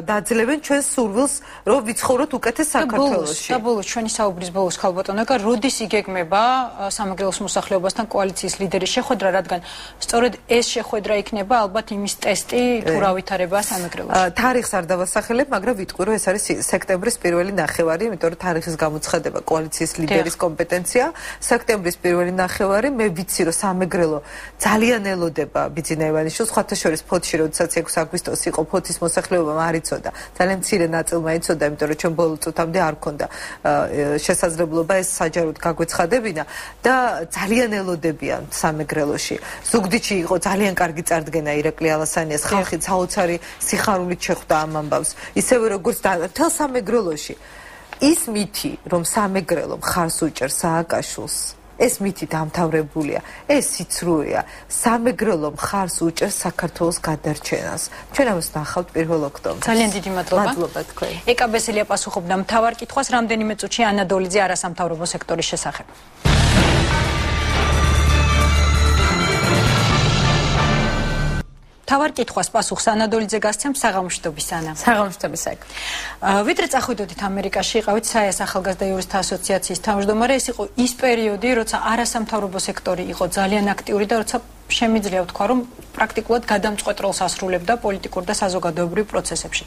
Speaker 2: დაძლებენ ჩვენს სურვილს, რომ ვიცხოვროთ უკეთეს საქართველოში.
Speaker 1: და ბოლოს ჩვენი საუბრის ბოლოს ხალბატონო, გა როდის იგეგმება სამაგრელოს მოსახლეობასთან კოალიციის ლიდერის შეხვედრა, რადგან სწორედ ეს შეხვედრა იქნება ალბათ იმის ტესტი, თუ რა ვითარება სამაგრელოში.
Speaker 2: თარიღს არ დავასახელებ, მაგრამ ვიტყვი, რომ ეს არის სექტემბრის პირველი ნახევარი, იმიტომ რომ თარიღის გამოცხადება კოალიციის ლიდერის კომპეტენცია. სექტემბრის პირველი ნახევარი, მე ვიცი, რომ სამაგრელო ძალიან ელოდება ბიძინა ივანიშვილს, ხოთა შორის ფოთში, როდესაც 6 აგვისტოს იყო ფოთის მოსახლეობა მარიცოდა. ძალიან მცირე ნაწილმა იცოდა, იმიტომ რომ ჩვენ ბოლო წუთამდე არ ქონდა შესაძლებლობა ეს საჯაროდ გაგვეცხადებინა და ძალიან ელოდებიან სამეგრელოში. ზუგდიდში იყო ძალიან კარგი წარდგენა ირაკლი ალასანიას, ხალხი საოცარი სიხარულით შეხვდა ამ ამბავს. ისევე როგორც თელ სამეგრელოში ის მითი, რომ სამეგრელო მხარს უჭერს სააკაშვილს ეს მითი დამთავრებულია. ეს სიცრუეა. სამეგრელო მხარს უჭერს საქართველოს გადარჩენას. ჩვენ ამას ნახავთ 1 ოქტომბერს.
Speaker 1: ძალიან დიდი მადლობა.
Speaker 2: მადლობა თქვენ.
Speaker 1: ეკა ბესელია პასუხობდა მთავარ კითხვას რამდენიმე წუთში ანადოლიძე არასამთავრობო სექტორის შესახებ. თავარ კითხვას პასუხს ანადოლიძე გასცემს საღამოშტობის ანა.
Speaker 3: საღამოშტობის აქ.
Speaker 1: ვიდრე წახვიდოდით ამერიკაში, იყავით საიას ახალგაზრდა იურისტთა ასოციაციის თავმჯდომარე, ეს იყო ის პერიოდი, როცა არასამთავრობო სექტორი იყო ძალიან აქტიური და როცა შემიძლია ვთქვა, რომ პრაქტიკულად გადამწყვეტ როლს ასრულებდა პოლიტიკურ და საზოგადოებრივ პროცესებში.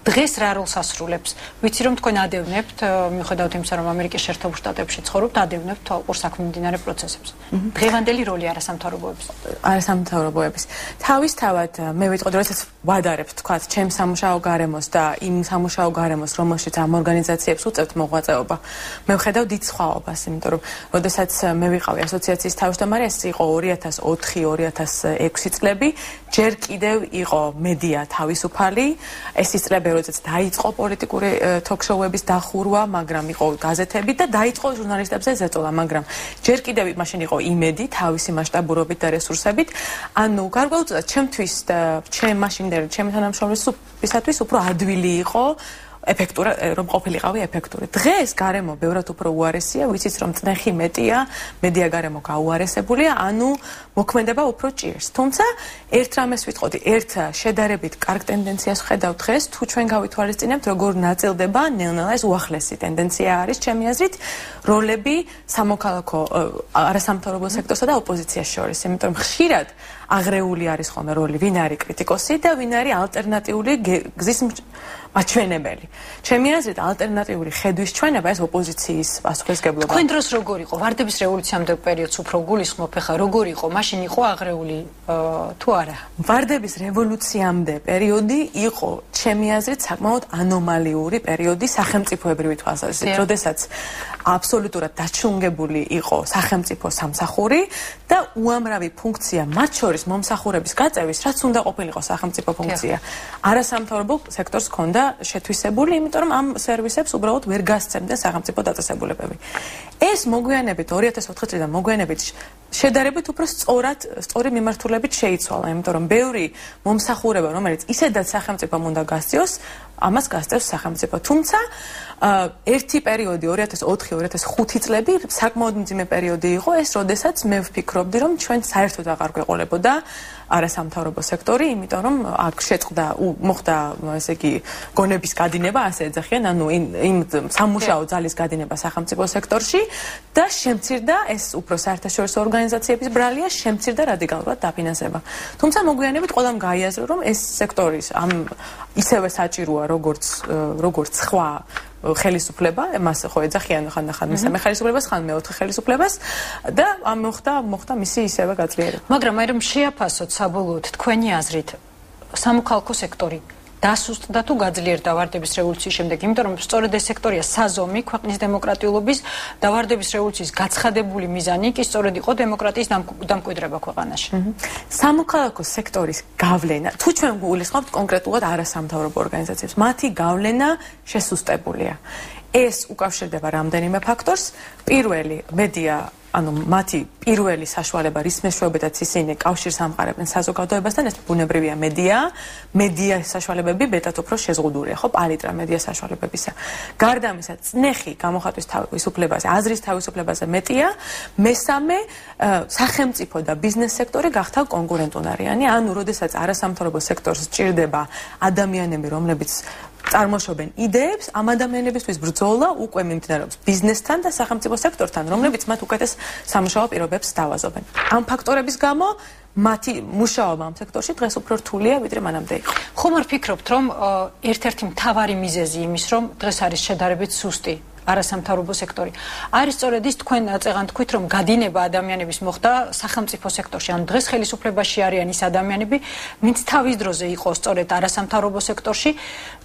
Speaker 1: დღეს რა როლს ასრულებს? ვიცი რომ თქვენ ადევნებთ, მიუხედავად იმისა, რომ ამერიკის შეერთებულ შტატებში ცხოვრობთ, ადევნებთ თვალყურ საქმემდინარე პროცესებს. დღევანდელი როლი არასამთავრობოების.
Speaker 3: არასამთავრობოების. თავისთავად მე ვიტყოდი, რომ ეს ვადარებთ, თქვა, ჩემს სამუშაო გარემოს და იმ სამუშაო გარემოს, რომელშიც ამ ორგანიზაციებს უწევთ მოღვაწეობა. მე ვხედავ დიდ სხვაობას, იმიტომ რომ, როდესაც მე ვიყავი ასოციაციის თავმჯდომარე, ეს იყო 2004-2006 წლები, ჯერ კიდევ იყო მედია თავისუფალი, ეს ის პერიოდზე, როდესაც დაიწყო პოლიტიკური ток-შოუების დახურვა, მაგრამ იყო გაზეთები და დაიწყო ჟურნალისტებზე ზეწოლა, მაგრამ ჯერ კიდევ მაშინ იყო იმედი თავისი მასშტაბურობით და რესურსებით. ანუ გარკვეულწილად ჩემთვის და ჩემ მაშინდელ ჩემ თანამშრომლისთვისაც უფრო ადვილი იყო ეფექტურად რომ ყოფილიყავი ეფექტური. დღეს გარემო ბევრად უფრო უარესია, ვიცით რომ წნეხი მეტია, მედია გარემო გაუარესებულია, ანუ მოქმედება უფრო ჭირს. თუმცა ერთ რამეს ვიტყოდი, ერთ შედარებით კარგ ტენდენციას ხედავ დღეს, თუ ჩვენ გავითვალისწინებთ, როგორ ნაწილდება ნელ-ნელა ეს უახლესი ტენდენცია არის ჩემი აზრით, როლები სამოქალაქო არასამთავრობო სექტორსა და ოპოზიციას შორის, იმიტომ რომ ხშირად აღრეული არის ხოლმე როლი, ვინ არის კრიტიკოსი და ვინ არის ალტერნატიული გზის მაჩვენებელი. ჩემი აზრით, ალტერნატიული ხედვის ჩვენება ეს ოპოზიციის პასუხისგებლობა.
Speaker 1: თქვენ დროს როგორ იყო? ვარდების რევოლუციამდე პერიოდს უფრო გულისხმობ, ხა როგორ იყო? მაშინ იყო აღრეული თუ არა?
Speaker 3: ვარდების რევოლუციამდე პერიოდი იყო ჩემი აზრით საკმაოდ ანომალიური პერიოდი სახელმწიფოებრივი თვალსაზრისით, როდესაც აბსოლუტურად დაჩუნგებული იყო სახელმწიფო სამსახური და უამრავი ფუნქცია, მათ შორის მომსახურების გაწევის, რაც უნდა ყოფილიყო სახელმწიფო ფუნქცია, არასამთავრობო სექტორს ჰქონდა შეთვისებული, იმიტომ რომ ამ სერვისებს უბრალოდ ვერ გასცემდა სახელმწიფო დაწესებულებები. ეს მოგვიანებით 2004 წლიდან მოგვიანებით შედარებით უფრო სწორად, სწორი მიმართულებით შეიცვალა, იმიტომ რომ ბევრი მომსახურება, რომელიც ისედაც სახელმწიფომ უნდა გასწიოს, ამას გასწევს სახელმწიფო. თუმცა ერთი პერიოდი 2004-2005 წლები საკმაოდ მძიმე პერიოდი იყო ეს, როდესაც მე ვფიქრობდი, რომ ჩვენ საერთოდ აღარ გვეყოლებოდა არასამთავრობო სექტორი, იმიტომ რომ აქ შეწყდა მოხდა ესე იგი გონების გადინება, ასე ეძახიან, ანუ იმ სამუშაო ძალის გადინება სახელმწიფო სექტორში და შემცირდა ეს უფრო საერთაშორისო ორგანიზაციების ბრალია, შემცირდა რადიკალურად დაფინანსება. თუმცა მოგვიანებით ყველამ გაიაზრო, რომ ეს სექტორის ამ ისევე საჭიროა როგორც როგორც სხვა ხელისუფლება, მას ხო ეძახიან ხან ხან მესამე ხელისუფლებას, ხან მეოთხე ხელისუფლებას და ამ მოხდა მოხდა მისი ისევე გაძლიერება.
Speaker 1: მაგრამ აი რომ შეაფასოთ საბოლოოდ თქვენი აზრით სამოქალაქო სექტორი დასუსტდა თუ გაძლიერდა ვარდების რევოლუციის შემდეგ, იმიტომ რომ სწორედ ეს სექტორია საზომი ქვეყნის დემოკრატიულობის და ვარდების რევოლუციის გაცხადებული მიზანი კი სწორედ იყო დემოკრატიის დამკვიდრება ქვეყანაში.
Speaker 3: სამოქალაქო სექტორის გავლენა, თუ ჩვენ გულისხმობთ კონკრეტულად არასამთავრობო ორგანიზაციებს, მათი გავლენა შესუსტებულია. ეს უკავშირდება რამდენიმე ფაქტორს. პირველი, მედია ანუ მათი პირველი საშუალება რის მეშვეობითაც ისინი კავშირს ამყარებენ საზოგადოებასთან. ეს ბუნებრივია მედია. მედია საშუალებები მეტად უფრო შეზღუდულია ხო? პალიტრა მედია საშუალებებისა. გარდა ამისა წნეხი გამოხატვის თავისუფლებაზე აზრის თავისუფლებაზე მეტია. მესამე სახელმწიფო და ბიზნეს სექტორი გახდა კონკურენტუნარიანი. ანუ როდესაც არასამთავრობო სექტორს სჭირდება ადამიანები რომლებიც წარმოშობენ იდეებს ამ ადამიანებისთვის ბრძოლა უკვე მიმდინარეობს ბიზნესთან და სახელმწიფო სექტორთან, რომლებიც მათ უკეთეს სამუშაო პირობებს დავაზობენ. ამ ფაქტორების გამო მათი მუშაობა ამ სექტორში დღეს უფრო რთულია, ვიდრე მანამდე იყო.
Speaker 1: ხომ არ ფიქრობთ, რომ ერთ-ერთი მთავარი მიზეზი იმის, რომ დღეს არის შედარებით სუსტი არასამთავრობო სექტორი. არის სწორედ ის თქვენ წეგან თქვით რომ გადინება ადამიანების მოხდა სახელმწიფო სექტორში. ან დღეს ხელისუფლებაში არიან ის ადამიანები, ვინც თავის დროზე იყო სწორედ არასამთავრობო სექტორში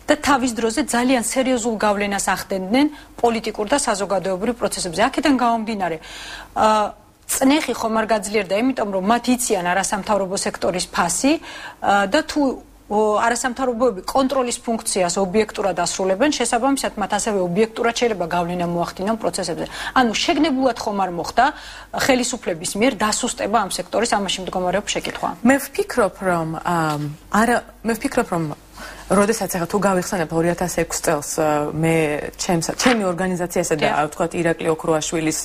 Speaker 1: და თავის დროზე ძალიან სერიოზულ გავლენას ახდენდნენ პოლიტიკურ და საზოგადოებრივ პროცესებზე. აქედან გამომდინარე, აა წნეხი ხომ არ გაძლიერდა, იმიტომ რომ მათ იციან არასამთავრობო სექტორის ფასი და თუ არასამთავრობოები კონტროლის ფუნქციას ობიექტურად ასრულებენ, შესაბამისად მათ ასევე ობიექტურად შეიძლება გავლენა მოახდინონ პროცესებზე. ანუ შეგნებულად ხომ არ მოხდა ხელისუფლების მიერ დასუსტება ამ სექტორის ამაში მდგომარეობს შეკითხვა.
Speaker 3: მე ვფიქრობ, რომ არა, მე ვფიქრობ, რომ როდესაც ახლა თუ გავიხსენებ 2006 წელს მე ჩემს ჩემი ორგანიზაციასა და ვთქვათ ირაკლი ოქროაშვილის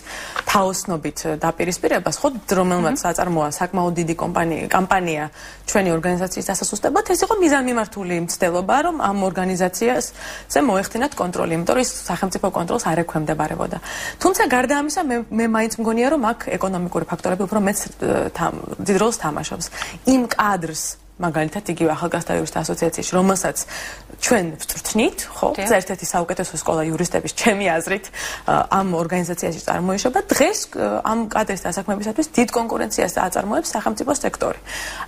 Speaker 3: თაოსნობით დაპირისპირებას ხო რომელმაც აწარმოა საკმაოდ დიდი კომპანია კამპანია ჩვენი ორგანიზაციის დასასუსტებლად ეს იყო მიზანმიმართული მცდელობა რომ ამ ორგანიზაციაზე მოეხდინათ კონტროლი იმიტომ რომ ის სახელმწიფო კონტროლს არ ექვემდებარებოდა. თუმცა გარდა ამისა მე მე მაინც მგონია რომ აქ ეკონომიკური ფაქტორები უფრო მეც დიდ როლს თამაშობს. იმ კადრს მაგალითად იგივე ახალგაზრდა იურისტთა ასოციაციაში, რომელსაც ჩვენ ვწრთნით, ხო? ერთ-ერთი საუკეთესო სკოლა იურისტების ჩემი აზრით ამ ორგანიზაციაში წარმოიშობა. დღეს ამ კადრის დასაქმებისათვის დიდ კონკურენციას აწარმოებს სახელმწიფო სექტორი.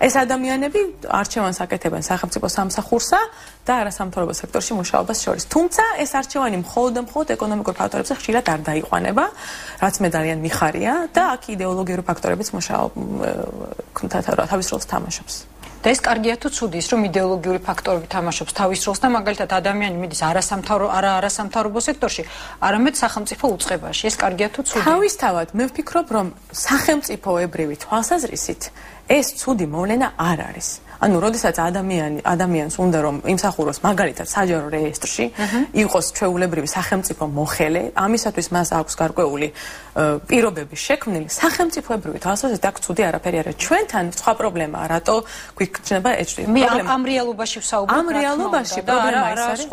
Speaker 3: ეს ადამიანები არჩევანს აკეთებენ სახელმწიფო სამსახურსა და არასამთავრობო სექტორში მუშაობას შორის. თუმცა ეს არჩევანი მხოლოდ და მხოლოდ ეკონომიკურ ფაქტორებზე ხშირად არ დაიყვანება, რაც მე ძალიან მიხარია და აქ იდეოლოგიური ფაქტორებიც მუშაობს თავის როლს თამაშობს.
Speaker 1: და ეს კარგია თუ ცუდი ის რომ იდეოლოგიური ფაქტორები თამაშობს თავის როლს და მაგალითად ადამიანი მიდის არასამთავრო არა არასამთავრობო სექტორში არამედ სახელმწიფო უწყებაში. ეს კარგია თუ ცუდი?
Speaker 3: თავისთავად მე ვფიქრობ რომ სახელმწიფოებრივი თვალსაზრისით ეს ცუდი მოვლენა არ არის ანუ როდესაც ადამიანი ადამიანს უნდა რომ იმსახუროს მაგალითად საჯარო რეესტრში იყოს ჩვეულებრივი სახელმწიფო მოხელე, ამისათვის მას აქვს გარკვეული პირობები შექმნილი სახელმწიფოებრივი თვალსაზრისით აქ ცუდი არაფერი არა. ჩვენთან სხვა პრობლემაა, რატო გვიქნება ეჭვი.
Speaker 1: მე ამ რეალობაში ვსაუბრობ.
Speaker 3: ამ რეალობაში პრობლემა ის არის.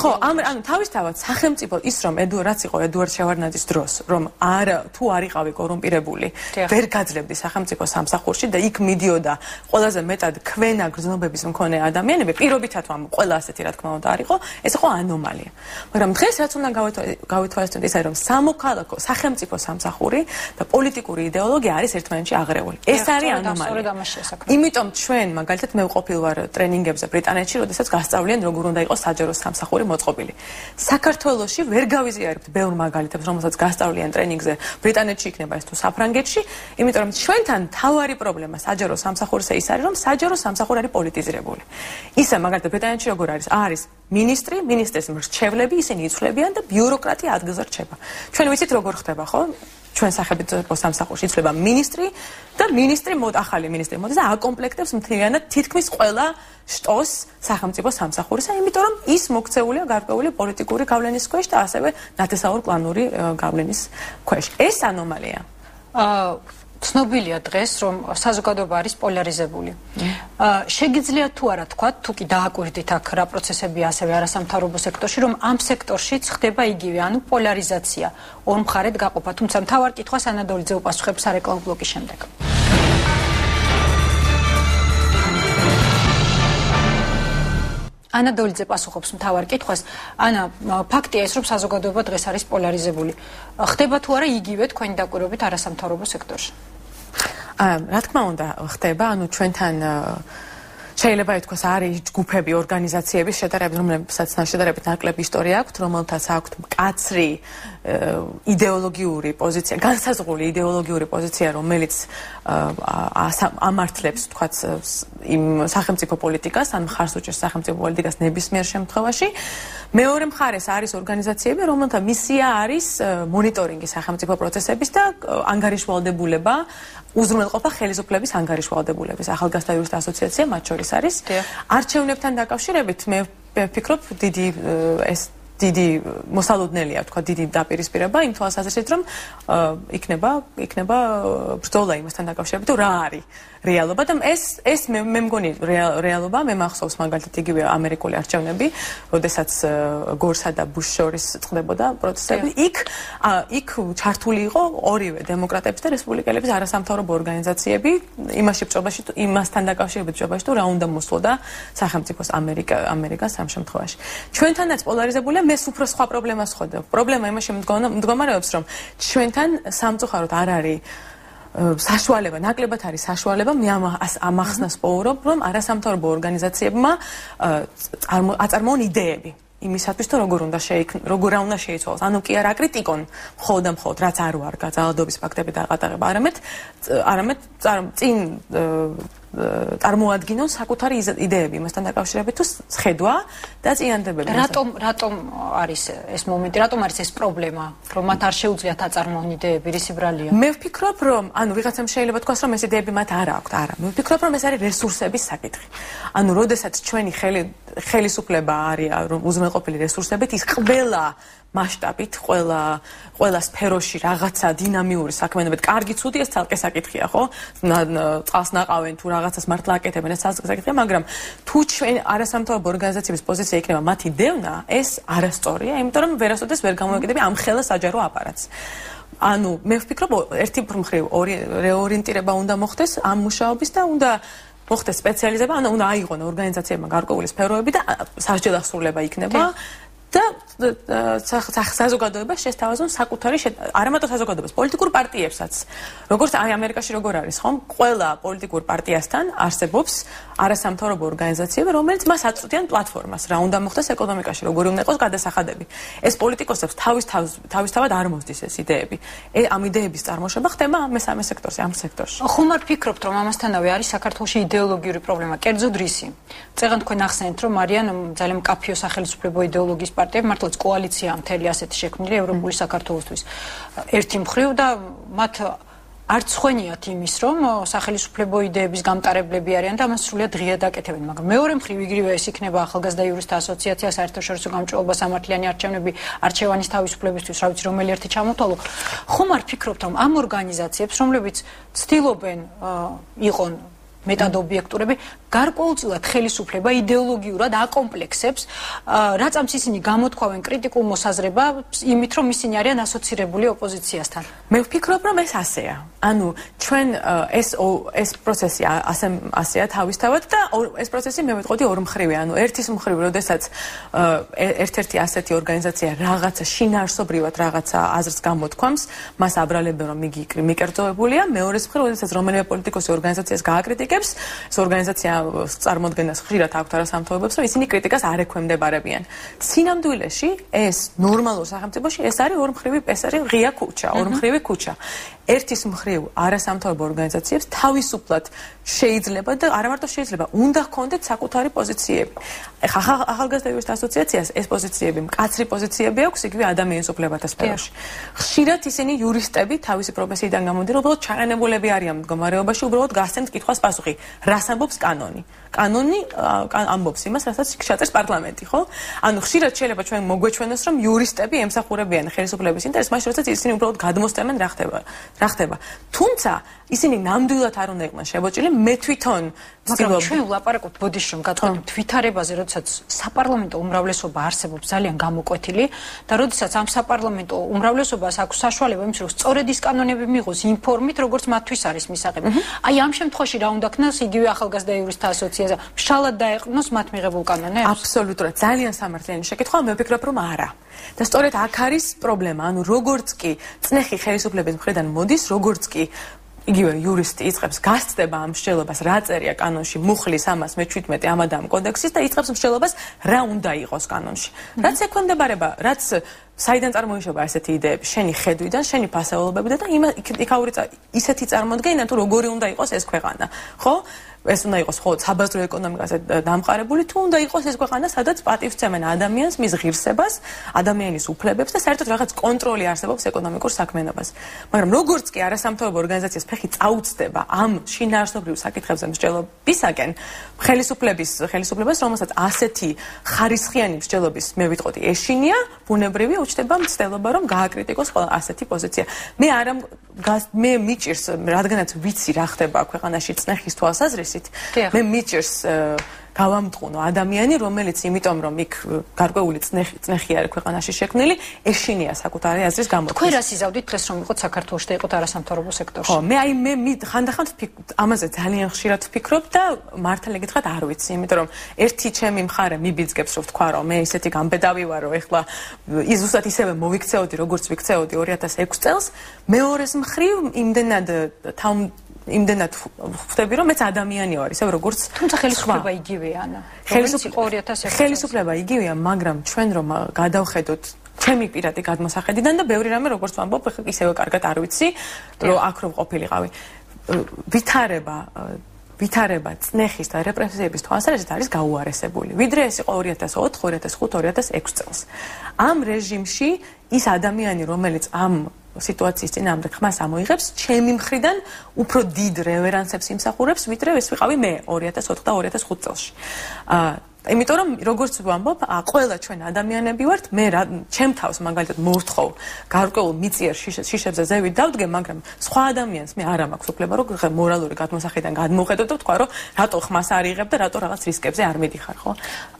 Speaker 3: ხო, ამ ანუ თავისთავად სახელმწიფო ის რომ ედუარდ იყო ედუარდ შევარდნაძის დროს, რომ არ თუ არ იყავი კორუმპირებული, ვერ გაძლევდი სახელმწიფო სამსახურში და იქ მიდიოდა ყველაზე მეტად ქვენა გრძნობების მქონე ადამიანები, პირობითად ამ ყველა ასეთი რა თქმა უნდა არ იყო, ეს იყო ანომალია. მაგრამ დღეს რაც უნდა გავითვალისწინოთ ის არის რომ სამოქალაქო სახელმწიფო სამსახური და პოლიტიკური იდეოლოგია არის ერთმანეთში აღრეული. ეს არის ანომალია. იმიტომ ჩვენ მაგალითად მე ვყოფილ ვარ ტრენინგებზე ბრიტანეთში, როდესაც გასწავლიან როგორ უნდა იყოს საჯარო სამსახური მოწყობილი. საქართველოში ვერ გავიზიარებთ ბევრ მაგალითებს, რომელსაც გასწავლიან ტრენინგზე ბრიტანეთში იქნება ეს თუ საფრანგეთში, იმიტომ რომ ჩვენთან თავარი პრობლემა საჯარო სამსახურზე ის არის, რომ საჯარო სამსახური არის პოლიტიზირებული. ისე მაგალითად ბრიტანეთში როგორ არის? არის მინისტრი, მინისტრის მრჩევლები, ისინი იცვლებიან და ბიუროკრატია ადგილზე რჩება. ჩვენ ვიცით როგორ ხდება, ხო? ჩვენ სახელმწიფო სამსახურში იცვლება მინისტრი და მინისტრი მოდ ახალი მინისტრი მოდის და აკომპლექტებს მთლიანად თითქმის ყველა შტოს სახელმწიფო სამსახურისა, იმიტომ რომ ის მოქცეულია გარკვეული პოლიტიკური გავლენის ქვეშ და ასევე ნათესაურ პლანური გავლენის ქვეშ. ეს ანომალია.
Speaker 1: აა ცნობილია დღეს, რომ საზოგადოება არის პოლარიზებული. შეგიძლიათ თუ არა თქვა, თუ კი დააკვირდით აქ რა პროცესები ასევე არასამთავრობო სექტორში, რომ ამ სექტორში ხდება იგივე, ანუ პოლარიზაცია, ორ მხარედ გაყოფა, თუმცა მთავარ კითხვას ანადოლიძე უპასუხებს სარეკლამო ბლოკის შემდეგ. ანა დოლიძე პასუხობს მთავარ კითხვას. ანა, ფაქტია ეს, რომ საზოგადოება დღეს არის პოლარიზებული. ხდება თუ არა იგივე თქვენი დაკვირვებით არასამთავრობო სექტორში?
Speaker 3: რა თქმა უნდა, ხდება, ანუ ჩვენთან შეიძლება ითქვას არის ჯგუფები, ორგანიზაციების შედარებით, რომლებსაც შედარებით ნაკლები ისტორია აქვთ, რომელთაც აქვთ მკაცრი იდეოლოგიური პოზიცია, განსაზღვრული იდეოლოგიური პოზიცია, რომელიც ამართლებს, თქვათ, იმ სახელმწიფო პოლიტიკას, ან მხარს უჭერს სახელმწიფო პოლიტიკას ნებისმიერ შემთხვევაში. მეორე მხარეს არის ორგანიზაციები, რომელთა მისია არის მონიტორინგი სახელმწიფო პროცესების და ანგარიშვალდებულება, უზრუნველყოფა ხელისუფლების ანგარიშვალდებულების. ახალგაზრდა იურისტთა ასოციაცია მათ შორის არის. არჩევნებთან დაკავშირებით მე ვფიქრობ, დიდი ეს დიდი მოსალოდნელია თქვა დიდი დაპირისპირება იმ თვალსაზრისით რომ იქნება იქნება ბრძოლა იმასთან დაკავშირებით თუ რა არის რეალობა და ეს ეს მე მე მგონი რეალობა მე მახსოვს მაგალითად იგივე ამერიკული არჩევნები, როდესაც გორსა და ბუშ შორის წყდებოდა პროცესები, იქ იქ ჩართული იყო ორივე დემოკრატების და რესპუბლიკელების არასამთავრობო ორგანიზაციები. იმაში ბჭობაში იმასთან დაკავშირებით ბჭობაში თუ რა უნდა მოსვლოდა სახელმწიფოს ამერიკა ამერიკას ამ შემთხვევაში. ჩვენთანაც პოლარიზებულია მე უფრო სხვა პრობლემას ხედავ. პრობლემა იმაში მდგომარეობს რომ ჩვენთან სამწუხაროდ არ არის საშუალება, ნაკლებად არის საშუალება, მე ამ ახსნას პოურობ, რომ არასამთავრობო ორგანიზაციებმა აწარმოონ იდეები იმისათვის, თუ როგორ უნდა შეიქმნას, როგორ უნდა შეიცვალოს. ანუ კი არა კრიტიკონ, მხოლოდ მხოლოდ რაც არ ვარ გაზალადობის ფაქტები და ყატაღება, არამედ არამედ წინ წარმოადგენონ საკუთარი იდეები მასთან დაკავშირებით თუ ხედვა და წინანდებები.
Speaker 1: რატომ რატომ არის ეს მომენტი? რატომ არის ეს პრობლემა, რომ მათ არ შეუძლიათ აწარმოონ იდეები, რისი ბრალია?
Speaker 3: მე ვფიქრობ, რომ ანუ ვიღაცამ შეიძლება თქვას, რომ ეს იდეები მათ არ აქვთ, არა. მე ვფიქრობ, რომ ეს არის რესურსების საკითხი. ანუ როდესაც ჩვენი ხელი ხელისუფლება არის რომ უზრუნველყოფილი რესურსებით ის ყველა მასშტაბით ყველა ყველა სფეროში რაღაცა დინამიური საქმიანობით კარგი ცუდი ეს თალკე საკითხია ხო? წყალს ناყავენ თუ რაღაცას მართლა აკეთებენ ეს თალკე საკითხია მაგრამ თუ ჩვენ არასამთავრობო ორგანიზაციების პოზიცია იქნება მათი დევნა ეს არასწორია იმიტომ რომ ვერასოდეს ვერ გამოეკიდები ამ ხელა საჯარო აპარატს. ანუ მე ვფიქრობ ერთი მხრივ ორი რეორიენტირება უნდა მოხდეს ამ მუშაობის და უნდა მოხდეს სპეციალიზება, ანუ უნდა აიღონ ორგანიზაციებმა გარკვეული სფეროები და სასჯელახსრულება იქნება. და საზოგადოება შეესთავაზონ საკუთარი არამატო საზოგადოებას პოლიტიკურ პარტიებსაც. როგორც აი ამერიკაში როგორ არის ხომ? ყველა პოლიტიკურ პარტიასთან არსებობს არასამთავრობო ორგანიზაციები რომელიც მას აწვდიან პლატფორმას რა უნდა მოხდეს ეკონომიკაში როგორი უნდა იყოს გადასახადები. ეს პოლიტიკოსებს თავის თავისთავად არ მოსდის ეს იდეები. ამ იდეების წარმოშობა ხდება მესამე სექტორში ამ სექტორში.
Speaker 1: ხომ არ ფიქრობთ რომ ამასთანავე არის საქართველოს იდეოლოგიური პრობლემა. კერძოდ რისი? წეგან თქვენ ახსენეთ რომ არიან ძალიან კაფიო სახელმწიფო იდეოლოგიის პარტიები მართლაც კოალიცია მთელი ასეთი შექმნილი ევროპული საქართველოსთვის. ერთი მხრივ და მათ არც ხვენიათ იმის, რომ სახელმწიფო იდეების გამტარებლები არიან და ამას სრულიად ღია დაკეთებენ, მაგრამ მეორე მხრივ იგივე ეს იქნება ახალგაზრდა იურისტთა ასოციაცია საერთაშორისო გამჭვირვალობა სამართლიანი არჩევნები არჩევანის თავისუფლებისთვის, რა ვიცი, რომელი ერთი ჩამოთვალო. ხომ არ ფიქრობთ, რომ ამ ორგანიზაციებს, რომლებიც ცდილობენ იყონ მეტად ობიექტურები გარკვეულწილად ხელისუფლება იდეოლოგიურად აკომპლექსებს რაცამც ისინი გამოთქვავენ კრიტიკულ მოსაზრებას იმით რომ ისინი არიან ასოცირებული ოპოზიციასთან.
Speaker 3: მე ვფიქრობ რომ ეს ასეა. ანუ ჩვენ ეს ეს პროცესი ასე ასეა თავისთავად და ეს პროცესი მე ვიტყოდი ორმხრივი ანუ ერთის მხრივ როდესაც ერთ-ერთი ასეთი ორგანიზაცია რაღაცა შინაარსობრივად რაღაცა აზრს გამოთქვამს მას აბრალებენ რომ იგი მიკერძოებულია. მეორეს მხრივ როდესაც რომელიმე პოლიტიკოსი ორგანიზაციას გააკრიტიკებს აკრიტიკებს ეს ორგანიზაცია წარმოადგენს ხშირად აქვთ არასამთავრობოებს, რომ ისინი კრიტიკას არ ექვემდებარებიან. სინამდვილეში ეს ნორმალურ სახელმწიფოში ეს არის ორმხრივი პესარი ღია ქუჩა, ორმხრივი ქუჩა. ერთის მხრივ არასამთავრობო ორგანიზაციებს თავისუფლად შეიძლება და არა მარტო შეიძლება, უნდა ჰქონდეთ საკუთარი პოზიციები. ეხლა ახალგაზრდა იურისტთა ასოციაციას ეს პოზიციები, მკაცრი პოზიციები აქვს იგივე ადამიანის უფლებათა სფეროში. ხშირად ისინი იურისტები თავისი პროფესიიდან გამომდინარე, უბრალოდ ჩაყენებულები არიან მდგომარეობაში, უბრალოდ გასცემთ კითხვას პასუხი. რას ამბობს კანონი? კანონი ამბობს იმას, რასაც შეაწერს პარლამენტი, ხო? ანუ ხშირად შეიძლება ჩვენ მოგვეჩვენოს, რომ იურისტები ემსახურებიან ხელისუფლების ინტერესს, მაშინ როდესაც ისინი უბრალოდ გადმოსტემენ რა ხდება. რა ხდება? თუმცა ისინი ნამდვილად არ უნდა იყვნენ შებოჭილი, მე თვითონ
Speaker 1: ვცდილობ ჩვენ ვლაპარაკობთ ბოდიშრომ გაწყვეტით თვითარებაზე, როდესაც საპარლამენტო უმრავლესობა არსებობს ძალიან გამოკვეთილი და როდესაც ამ საპარლამენტო უმრავლესობას აქვს საშუალება იმის რომ სწორედ ის კანონები მიიღოს ინფორმით, როგორც მათთვის არის მისაღები. აი ამ შემთხვევაში რა უნდა ქნას იგივე ახალგაზრდა იურისტთა ასოციაცია, ფშალად დაეყნოს მათ მიღებულ კანონებს?
Speaker 3: აბსოლუტურად, ძალიან სამართლიანი შეკითხვა, მე ვფიქრობ რომ არა. და სწორედ აქ არის პრობლემა, ანუ როგორც კი წნეხი ხელისუფლების მხრიდან მოდის, როგორც კი იგივე იურისტი იწყებს გასწდება ამ მსჯელობას რა წერია კანონში მუხლის 317 ამ ადამ კოდექსის და იწყებს მსჯელობას რა უნდა იყოს კანონში. რაც ექვემდებარება რაც საიდან წარმოიშობა ესეთი იდეები? შენი ხედვიდან შენი ფასეულობებიდან და იქაური ისეთი წარმოდგენა თუ როგორი უნდა იყოს ეს ქვეყანა. ხო ეს უნდა იყოს ხო საბაზრო ეკონომიკაზე დამყარებული თუ უნდა იყოს ეს ქვეყანა სადაც პატივს ცემენ ადამიანს მის ღირსებას ადამიანის უფლებებს და საერთოდ რაღაც კონტროლი არსებობს ეკონომიკურ საქმიანობას. მაგრამ როგორც კი არასამთავრობო ორგანიზაციას ფეხი წაუწდება ამ შინაარსობრივ საკითხებზე მსჯელობისაკენ ხელისუფლების ხელისუფლებას რომელსაც ასეთი ხარისხიანი მსჯელობის მე ვიტყოდი ეშინია ბუნებრივი უჩნდება მცდელობა რომ გააკრიტიკოს ყველა ასეთი პოზიცია. მე არა მე მიჭირს რადგანაც ვიცი რა ხდება ქვეყანაში წნეხის თვალსაზრისით მე მიჭირს გავამტყუნო ადამიანი, რომელიც იმიტომ რომ იქ გარკვეული წნეხი წნეხი არის ქვეყანაში შექმნილი, ეშინია საკუთარი აზრის გამო.
Speaker 1: თქვენ რას იზავდით დღეს რომ იყოთ საქართველოს და იყოთ არასამთავრობო სექტორში?
Speaker 3: ხო, მე აი მე ხანდახან ამაზე ძალიან ხშირად ვფიქრობ და მართალი გითხრათ არ ვიცი, იმიტომ რომ ერთი ჩემი მხარე მიბიძგებს რომ ვთქვა რომ მე ესეთი გამბედავი ვარ, რომ ეხლა იზუსტად ისევე მოვიქცეოდი, როგორც ვიქცეოდი 2006 წელს, მეორეს მხრივ იმდენად თავ იმდენად ხვდები რომ მეც ადამიანი ვარ ისე როგორც
Speaker 1: თუმცა ხელისუფლება იგივეა ანა. ხელისუფლება 2006
Speaker 3: ხელისუფლება იგივეა მაგრამ ჩვენ რომ გადავხედოთ ჩემი პირადი გადმოსახედიდან და ბევრი რამე როგორც ვამბობ ისევე კარგად არ ვიცი რომ აქ რომ ყოფილიყავი. ვითარება ვითარება წნეხის და რეპრესიების თვალსაზრისით არის გაუარესებული. ვიდრე ეს იყო 2004, 2005, 2006 წელს. ამ რეჟიმში ის ადამიანი, რომელიც ამ სიტუაციის წინააღმდეგ ხმას ამოიღებს, ჩემი მხრიდან უფრო დიდ რევერანსებს იმსახურებს, ვიდრე ეს ვიყავი მე 2004 და 2005 წელს. აა იმიტომ რომ როგორც ვამბობ, ყველა ჩვენ ადამიანები ვართ, მე ჩემ თავს მაგალითად მოვთხოვ გარკვეულ მიწიერ შიშებზე ზევით დავდგე, მაგრამ სხვა ადამიანს მე არ მაქვს უფლება რომ მორალური გადმოსახედიდან გადმოხედო და თქვა რომ რატო ხმას არიღებ და რატო რაღაც რისკებზე არ მედიხარ, ხო?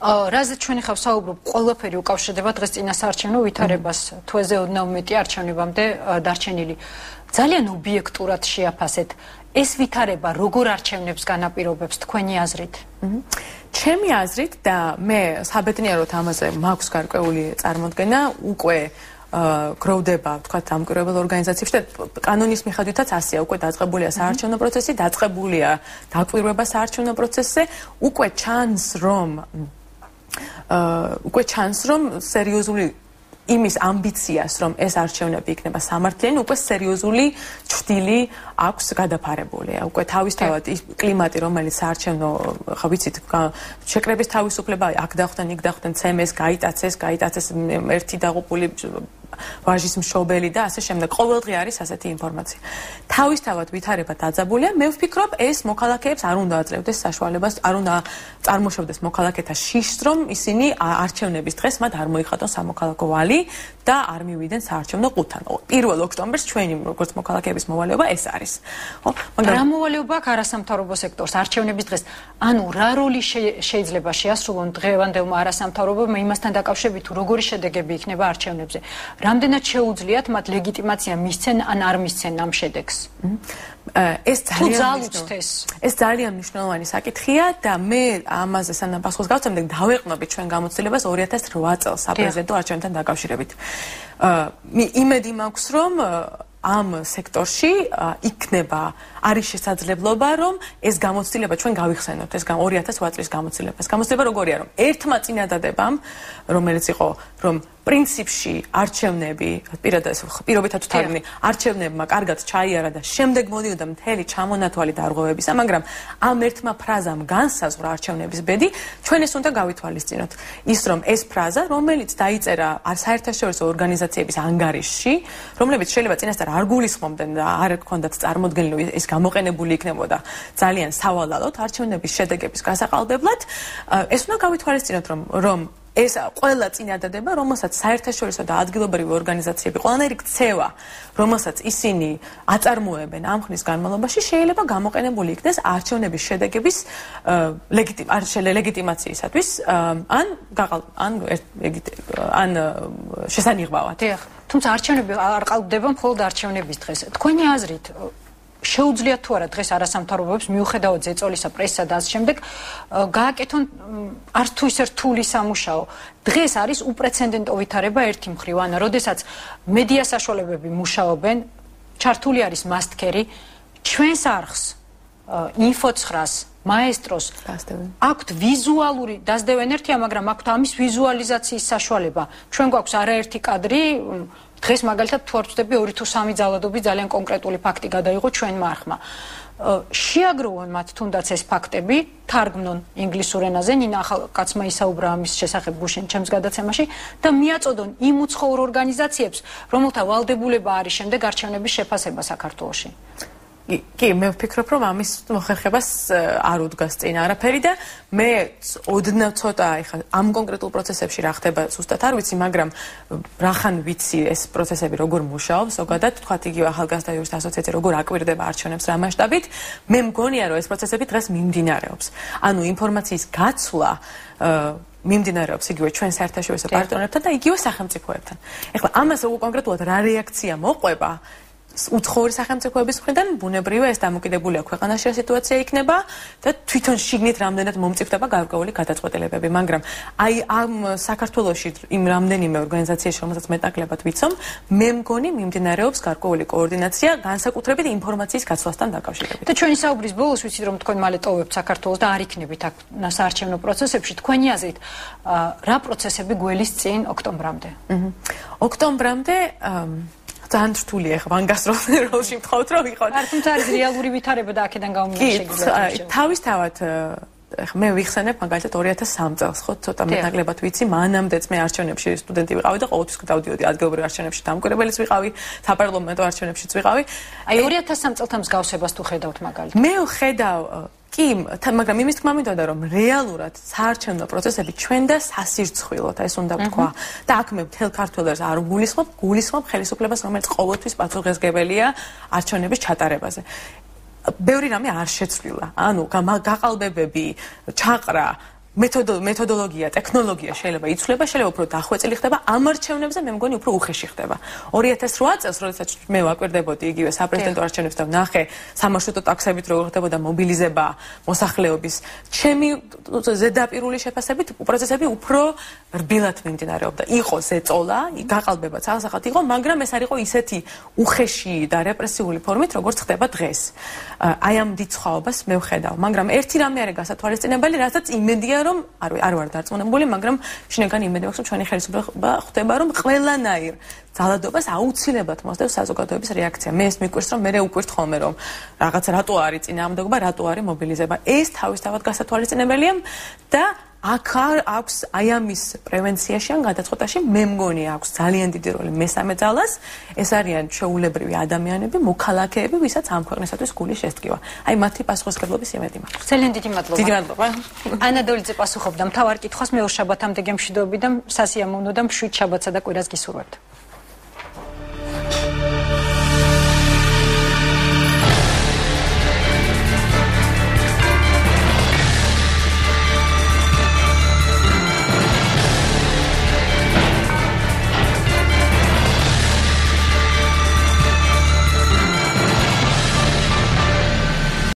Speaker 1: აა რაზეც ჩვენ ხავ საუბრობ, ყველაფერი უკავშირდება დღეს წინასაარჩევნო ვითარებას, თუეზე ოდნავ მეტი არჩევნებამდე დარჩენილი. ძალიან ობიექტურად შეაფასეთ ეს ვითარება როგორ არჩევნებს განაპირობებს თქვენი აზრით?
Speaker 3: ჩემი აზრით და მე საბედნიეროდ ამაზე მაქვს გარკვეული წარმოდგენა უკვე გროვდება თქვა დამკვირვებელ ორგანიზაციებში და კანონის მიხედვითაც ასეა უკვე დაწყებულია საარჩევნო პროცესი დაწყებულია დაკვირვება საარჩევნო პროცესზე უკვე ჩანს რომ აა უკვე ჩანს რომ სერიოზული იმის ამბიციას, რომ ეს არჩევნები იქნება სამართლიანი, უკვე სერიოზული ჭრილი აქვს გადაფარებული. უკვე თავისთავად ის კლიმატი, რომელიც საარჩევნო, ხო ვიცით, შეკრების თავისუფლება აქ დახვდნენ, იქ დახვდნენ, ცემეს, გაიტაცეს, გაიტაცეს ერთი დაღუპული ვაჟის მშობელი და ასე შემდეგ. ყოველდღე არის ასეთი ინფორმაცია. თავისთავად ვითარება დაძაბულია. მე ვფიქრობ, ეს მოქალაქეებს არ უნდა აძლევდეს საშუალებას, არ უნდა წარმოშობდეს მოქალაქეთა შიშს, რომ ისინი არჩევნების დღეს მათ არ მოიხატონ სამოქალაქო ვალი და არ მივიდნენ საარჩევნო ყუთთან. 1 ოქტომბერს ჩვენი როგორც მოქალაქეების მოვალეობა ეს არის.
Speaker 1: ხო? მაგრამ რა მოვალეობა აქვს არასამთავრობო სექტორს არჩევნების დღეს? ანუ რა როლი შეიძლება შეასრულონ დღევანდელმა არასამთავრობოებმა იმასთან დაკავშირებით, თუ როგორი შედეგები იქნება არჩევნებზე? რამდენად შეუძლიათ მათ ლეგიტიმაცია მისცენ ან არ მისცენ ამ შედეგს?
Speaker 3: ეს ძალიან ეს ძალიან მნიშვნელოვანი საკითხია და მე ამაზე სანამ პასუხს გავცემ, დავეყნობი ჩვენ გამოცდილებას 2008 წელს საპრეზიდენტო არჩევნებთან დაკავშირებით. იმედი მაქვს, რომ ამ სექტორში იქნება არის შესაძლებლობა რომ ეს გამოცდილება ჩვენ გავიხსენოთ ეს 2008 წლის გამოცდილება. ეს გამოცდილება როგორია რომ ერთმა წინადადებამ რომელიც იყო რომ პრინციპში არჩევნები პირადად პირობითად თარგმნი არჩევნებმა კარგად ჩაიარა და შემდეგ მოდიოდა მთელი ჩამონათვალი დარღვევებისა მაგრამ ამ ერთმა ფრაზამ განსაზღვრა არჩევნების ბედი ჩვენ ეს უნდა გავითვალისწინოთ. ის რომ ეს ფრაზა რომელიც დაიწერა საერთაშორისო ორგანიზაციების ანგარიშში რომლებიც შეიძლება წინასწარ არ გულისხმობდნენ და არ ჰქონდათ წარმოქმნილი ეს გამოყენებული იქნებოდა ძალიან სავალალოდ არჩევნების შედეგების გასაყალბებლად ეს უნდა გავითვალისწინოთ რომ რომ ეს ყველა წინადადება, რომელსაც საერთაშორისო და ადგილობრივი ორგანიზაციები ყველანაირი ქცევა, რომელსაც ისინი აწარმოებენ ამ ხნის განმავლობაში, შეიძლება გამოყენებული იქნეს არჩევნების შედეგების ლეგიტიმაციისათვის, ან ან ან შესანიღბავად.
Speaker 1: თუმცა არჩევნები არ ყალბდება მხოლოდ არჩევნების დღეს. თქვენი აზრით შეუძლიათ თუ არა დღეს არასამთავრობოებს მიუხედავად ზეწოლისა პრესისა და ამ შემდეგ გააკეთონ არც თუ ისე რთული სამუშაო. დღეს არის უპრეცედენტო ვითარება ერთი მხრივ. ან როდესაც მედია საშუალებები მუშაობენ ჩართული არის მასტკერი ჩვენს არხს ინფოცხრას მაესტროს აქვთ ვიზუალური დაძდევენ ერთია მაგრამ აქვთ ამის ვიზუალიზაციის საშუალება. ჩვენ გვაქვს არაერთი კადრი დღეს მაგალითად თუ არ ვწდები 2 თუ 3 ძალადობის ძალიან კონკრეტული ფაქტი გადაიღო ჩვენმა არხმა. შეაგროვონ მათ თუნდაც ეს ფაქტები, თარგმნონ ინგლისურ ენაზე, ნინა ახალკაცმა ისაუბრა ამის შესახებ გუშინ ჩემს გადაცემაში და მიაწოდონ იმ უცხოურ ორგანიზაციებს, რომელთა ვალდებულება არის შემდეგ არჩევნების შეფასება საქართველოში.
Speaker 3: კი, მე ვფიქრობ, რომ ამის მოხერხებას არ უდგას წინ არაფერი და მე ოდნავ ცოტა ეხა ამ კონკრეტულ პროცესებში რა ხდება, ზუსტად არ ვიცი, მაგრამ რახან ვიცი ეს პროცესები როგორ მუშაობს, ზოგადად თქვა იგივე ახალგაზრდა იურისტთა ასოციაცია როგორ აკვირდება არჩევნებს რა მასშტაბით, მე მგონია, რომ ეს პროცესები დღეს მიმდინარეობს. ანუ ინფორმაციის გაცვლა მიმდინარეობს იგივე ჩვენ საერთაშორისო პარტნიორებთან და იგივე სახელმწიფოებთან. ეხლა ამას უკვე კონკრეტულად რა რეაქცია მოყვება, უცხოური სახელმწიფოების მხრიდან ბუნებრივია ეს დამოკიდებულია ქვეყანაში სიტუაცია იქნება და თვითონ შიგნით რამდენად მომწიფდება გარკვეული გადაწყვეტილებები. მაგრამ აი ამ საქართველოსში იმ რამდენიმე ორგანიზაციაში რომელსაც მეტაკლებად ვიცომ მე მგონი მიმდინარეობს გარკვეული კოორდინაცია განსაკუთრებით ინფორმაციის გაცვლასთან დაკავშირებით.
Speaker 1: და ჩვენი საუბრის ბოლოს ვიცით რომ თქვენ მალე ტოვებთ საქართველოს და არ იქნებით აქ საარჩევნო პროცესებში. თქვენი აზრით რა პროცესები გველის წინ ოქტომბრამდე?
Speaker 3: ოქტომბრამდე ძალიან რთული ახლა ვანგასროს როლში მთხოვთ რომ ვიყოთ.
Speaker 1: არ თუმცა არის რეალური ვითარება და აქედან გამომდინარე
Speaker 3: კი, თავისთავად ახლა მე ვიხსენებ მაგალითად 2003 წელს ხო? ცოტა მეტნაკლებად ვიცი მანამდეც მე არჩევნებში სტუდენტი ვიყავი და ყოველთვის გადავდიოდი ადგილობრივ არჩევნებში დამკვირვებელიც ვიყავი საპარლამენტო არჩევნებშიც ვიყავი.
Speaker 1: აი 2003 წელთან მსგავსებას თუ ხედავთ მაგალითად?
Speaker 3: მე ვხედავ კი, მაგრამ იმის თქმა მინდოდა რომ რეალურად საარჩევნო პროცესები ჩვენ და სასირცხვილოთ, ეს უნდა ვთქვა. და აქ მე მთელ ქართველებს არ გულისხმობ, გულისხმობ ხელისუფლებას, რომელიც ყოველთვის პასუხისგებელია არჩევნების ჩატარებაზე. ბევრი რამე არ შეცვლილა. ანუ გაყალბებები, ჩაყრა, მეთოდოლოგია, ტექნოლოგია შეიძლება იცვლება, შეიძლება უფრო დახვეწილი ხდება, ამარჩევნებზე მე მგონი უფრო უხეში ხდება. 2008 წელს, როდესაც მე ვაკვირდებოდი იგივე საპრეზიდენტო არჩევნებს და ვნახე სამარშრუტო ტაქსებით როგორ ხდებოდა მობილიზება მოსახლეობის, ჩემი ზედაპირული შეფასებით პროცესები უფრო რბილად მიმდინარეობდა. იყო ზეწოლა, გაყალბება ცალსახად იყო, მაგრამ ეს არ იყო ისეთი უხეში და რეპრესიული ფორმით, როგორც ხდება დღეს. აი ამ დიცხაობას მე ვხედავ, მაგრამ ერთი რამე არის გასათვალისწინებელი, რასაც იმედია რომ არ არ ვარ დარწმუნებული, მაგრამ შინაგან იმედი მაქვს, რომ ჩვენი ხელისუფლება ხდება, რომ ყველანაირ ძალადობას აუცილებლად მოსდევს საზოგადოების რეაქცია. მე ეს მიკვირს, რომ მე უკვირთ ხოლმე, რომ რაღაც რატო არის წინააღმდეგობა, რატო არის მობილიზება. ეს თავისთავად გასათვალისწინებელია და აქ აქვს აი ამის პრევენციაში ან გადაწყვეტაში მე მგონი აქვს ძალიან დიდი როლი. მესამე ძალას ეს არიან ჩეულებრივი ადამიანები მოქალაქეები ვისაც ამ ქვეყნისათვის გული შესტკივა აი მათი პასუხისგებლობის იმედი მაქვს.
Speaker 1: ძალიან დიდი მადლობა.
Speaker 3: დიდი მადლობა.
Speaker 1: ანა დოლიძე პასუხობდა. მთავარ კითხვას მე ორ შაბათამდე გემშვიდობები და სასიამოვნო და მშვიდ შაბათსა და კვირას გისურვებთ